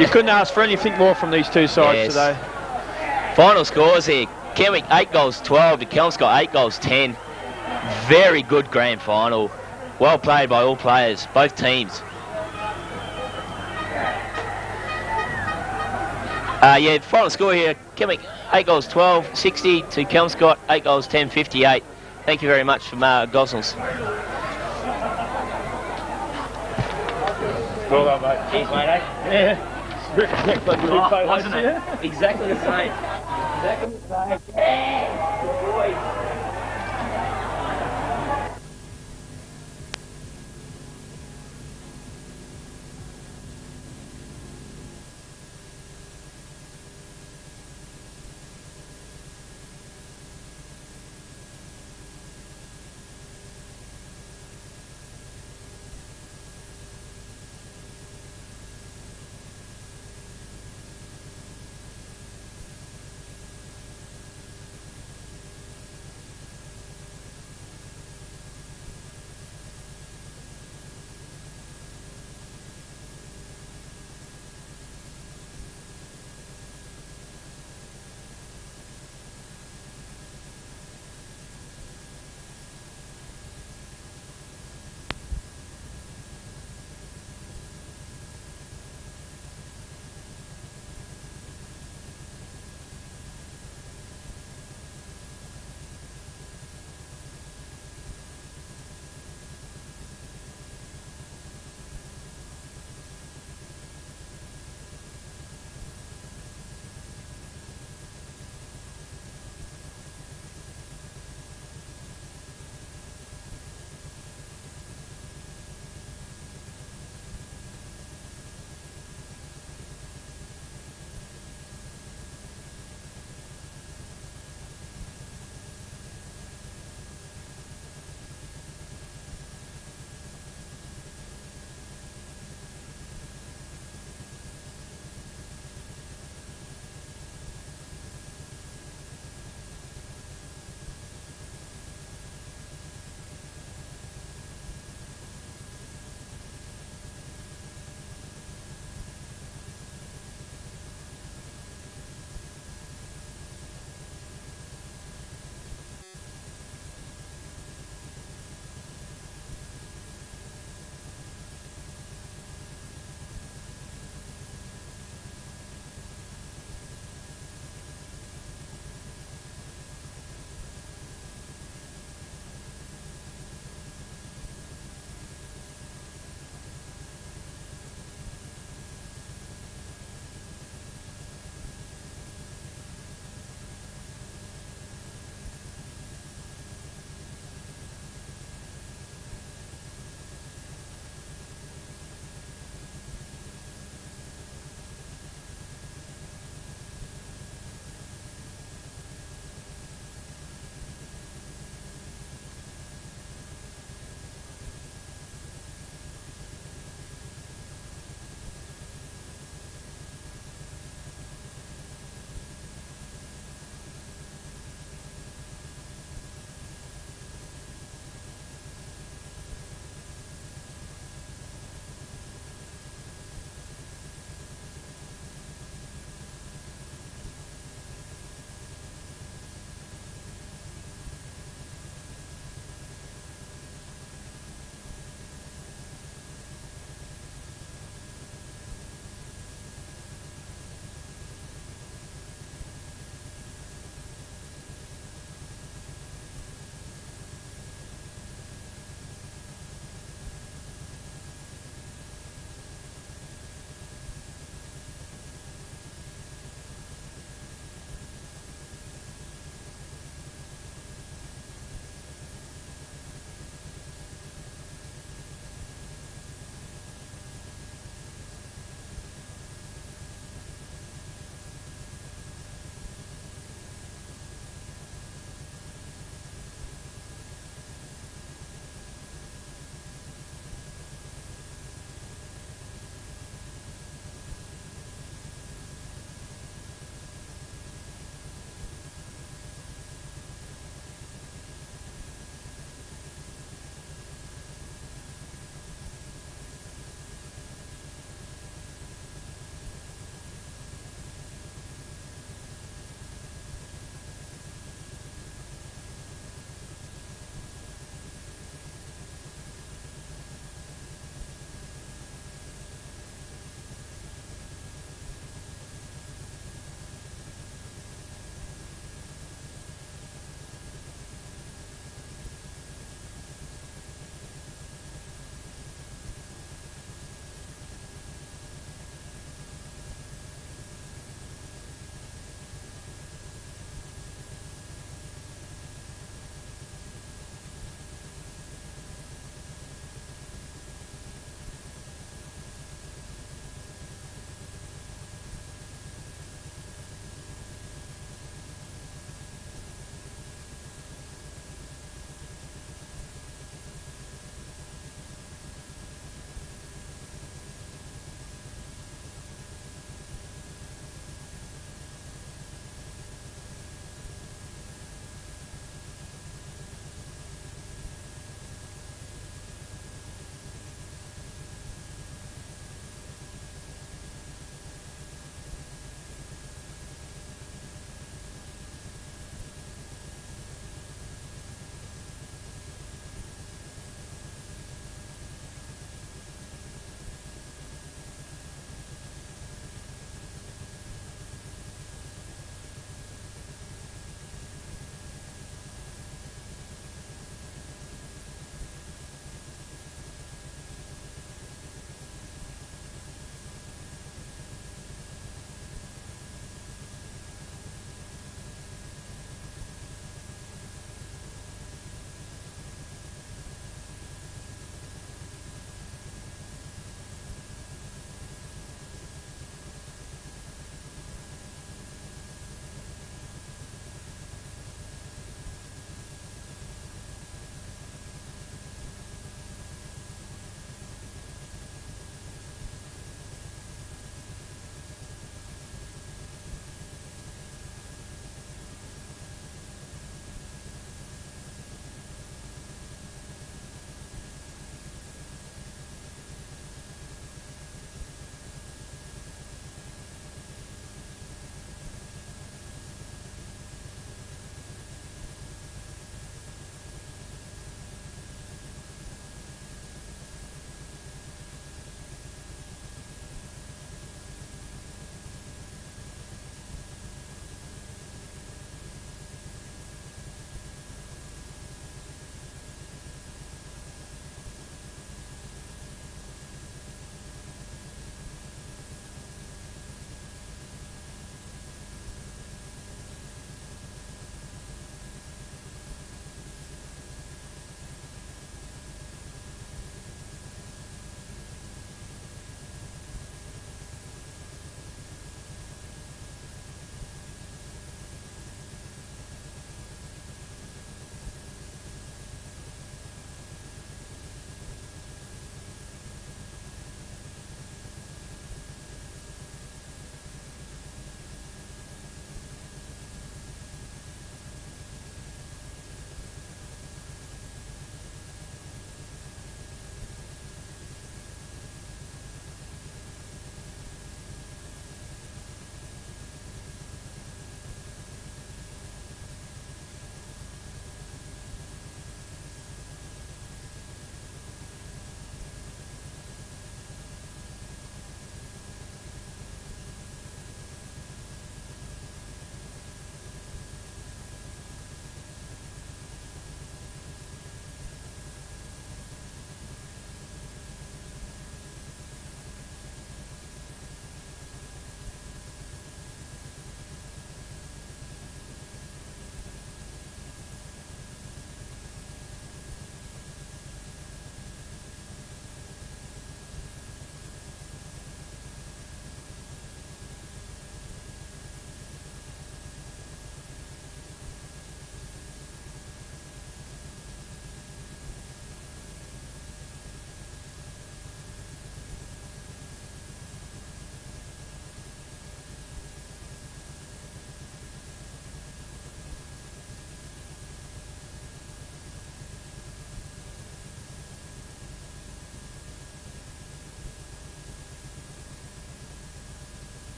You couldn't ask for anything more from these two sides Yes. today. Final scores here. Kenwick 8 goals 12 to Kelmscott 8 goals 10. Very good grand final. Well played by all players, both teams. Uh, yeah, final score here. Kenwick 8 goals 12, 60 to Kelmscott 8 goals 10, 58. Thank you very much from uh, Gosnells. Well done, mate. Cheers, mate, eh? Yeah. Wasn't it? Exactly the same. Exactly the same. Boys.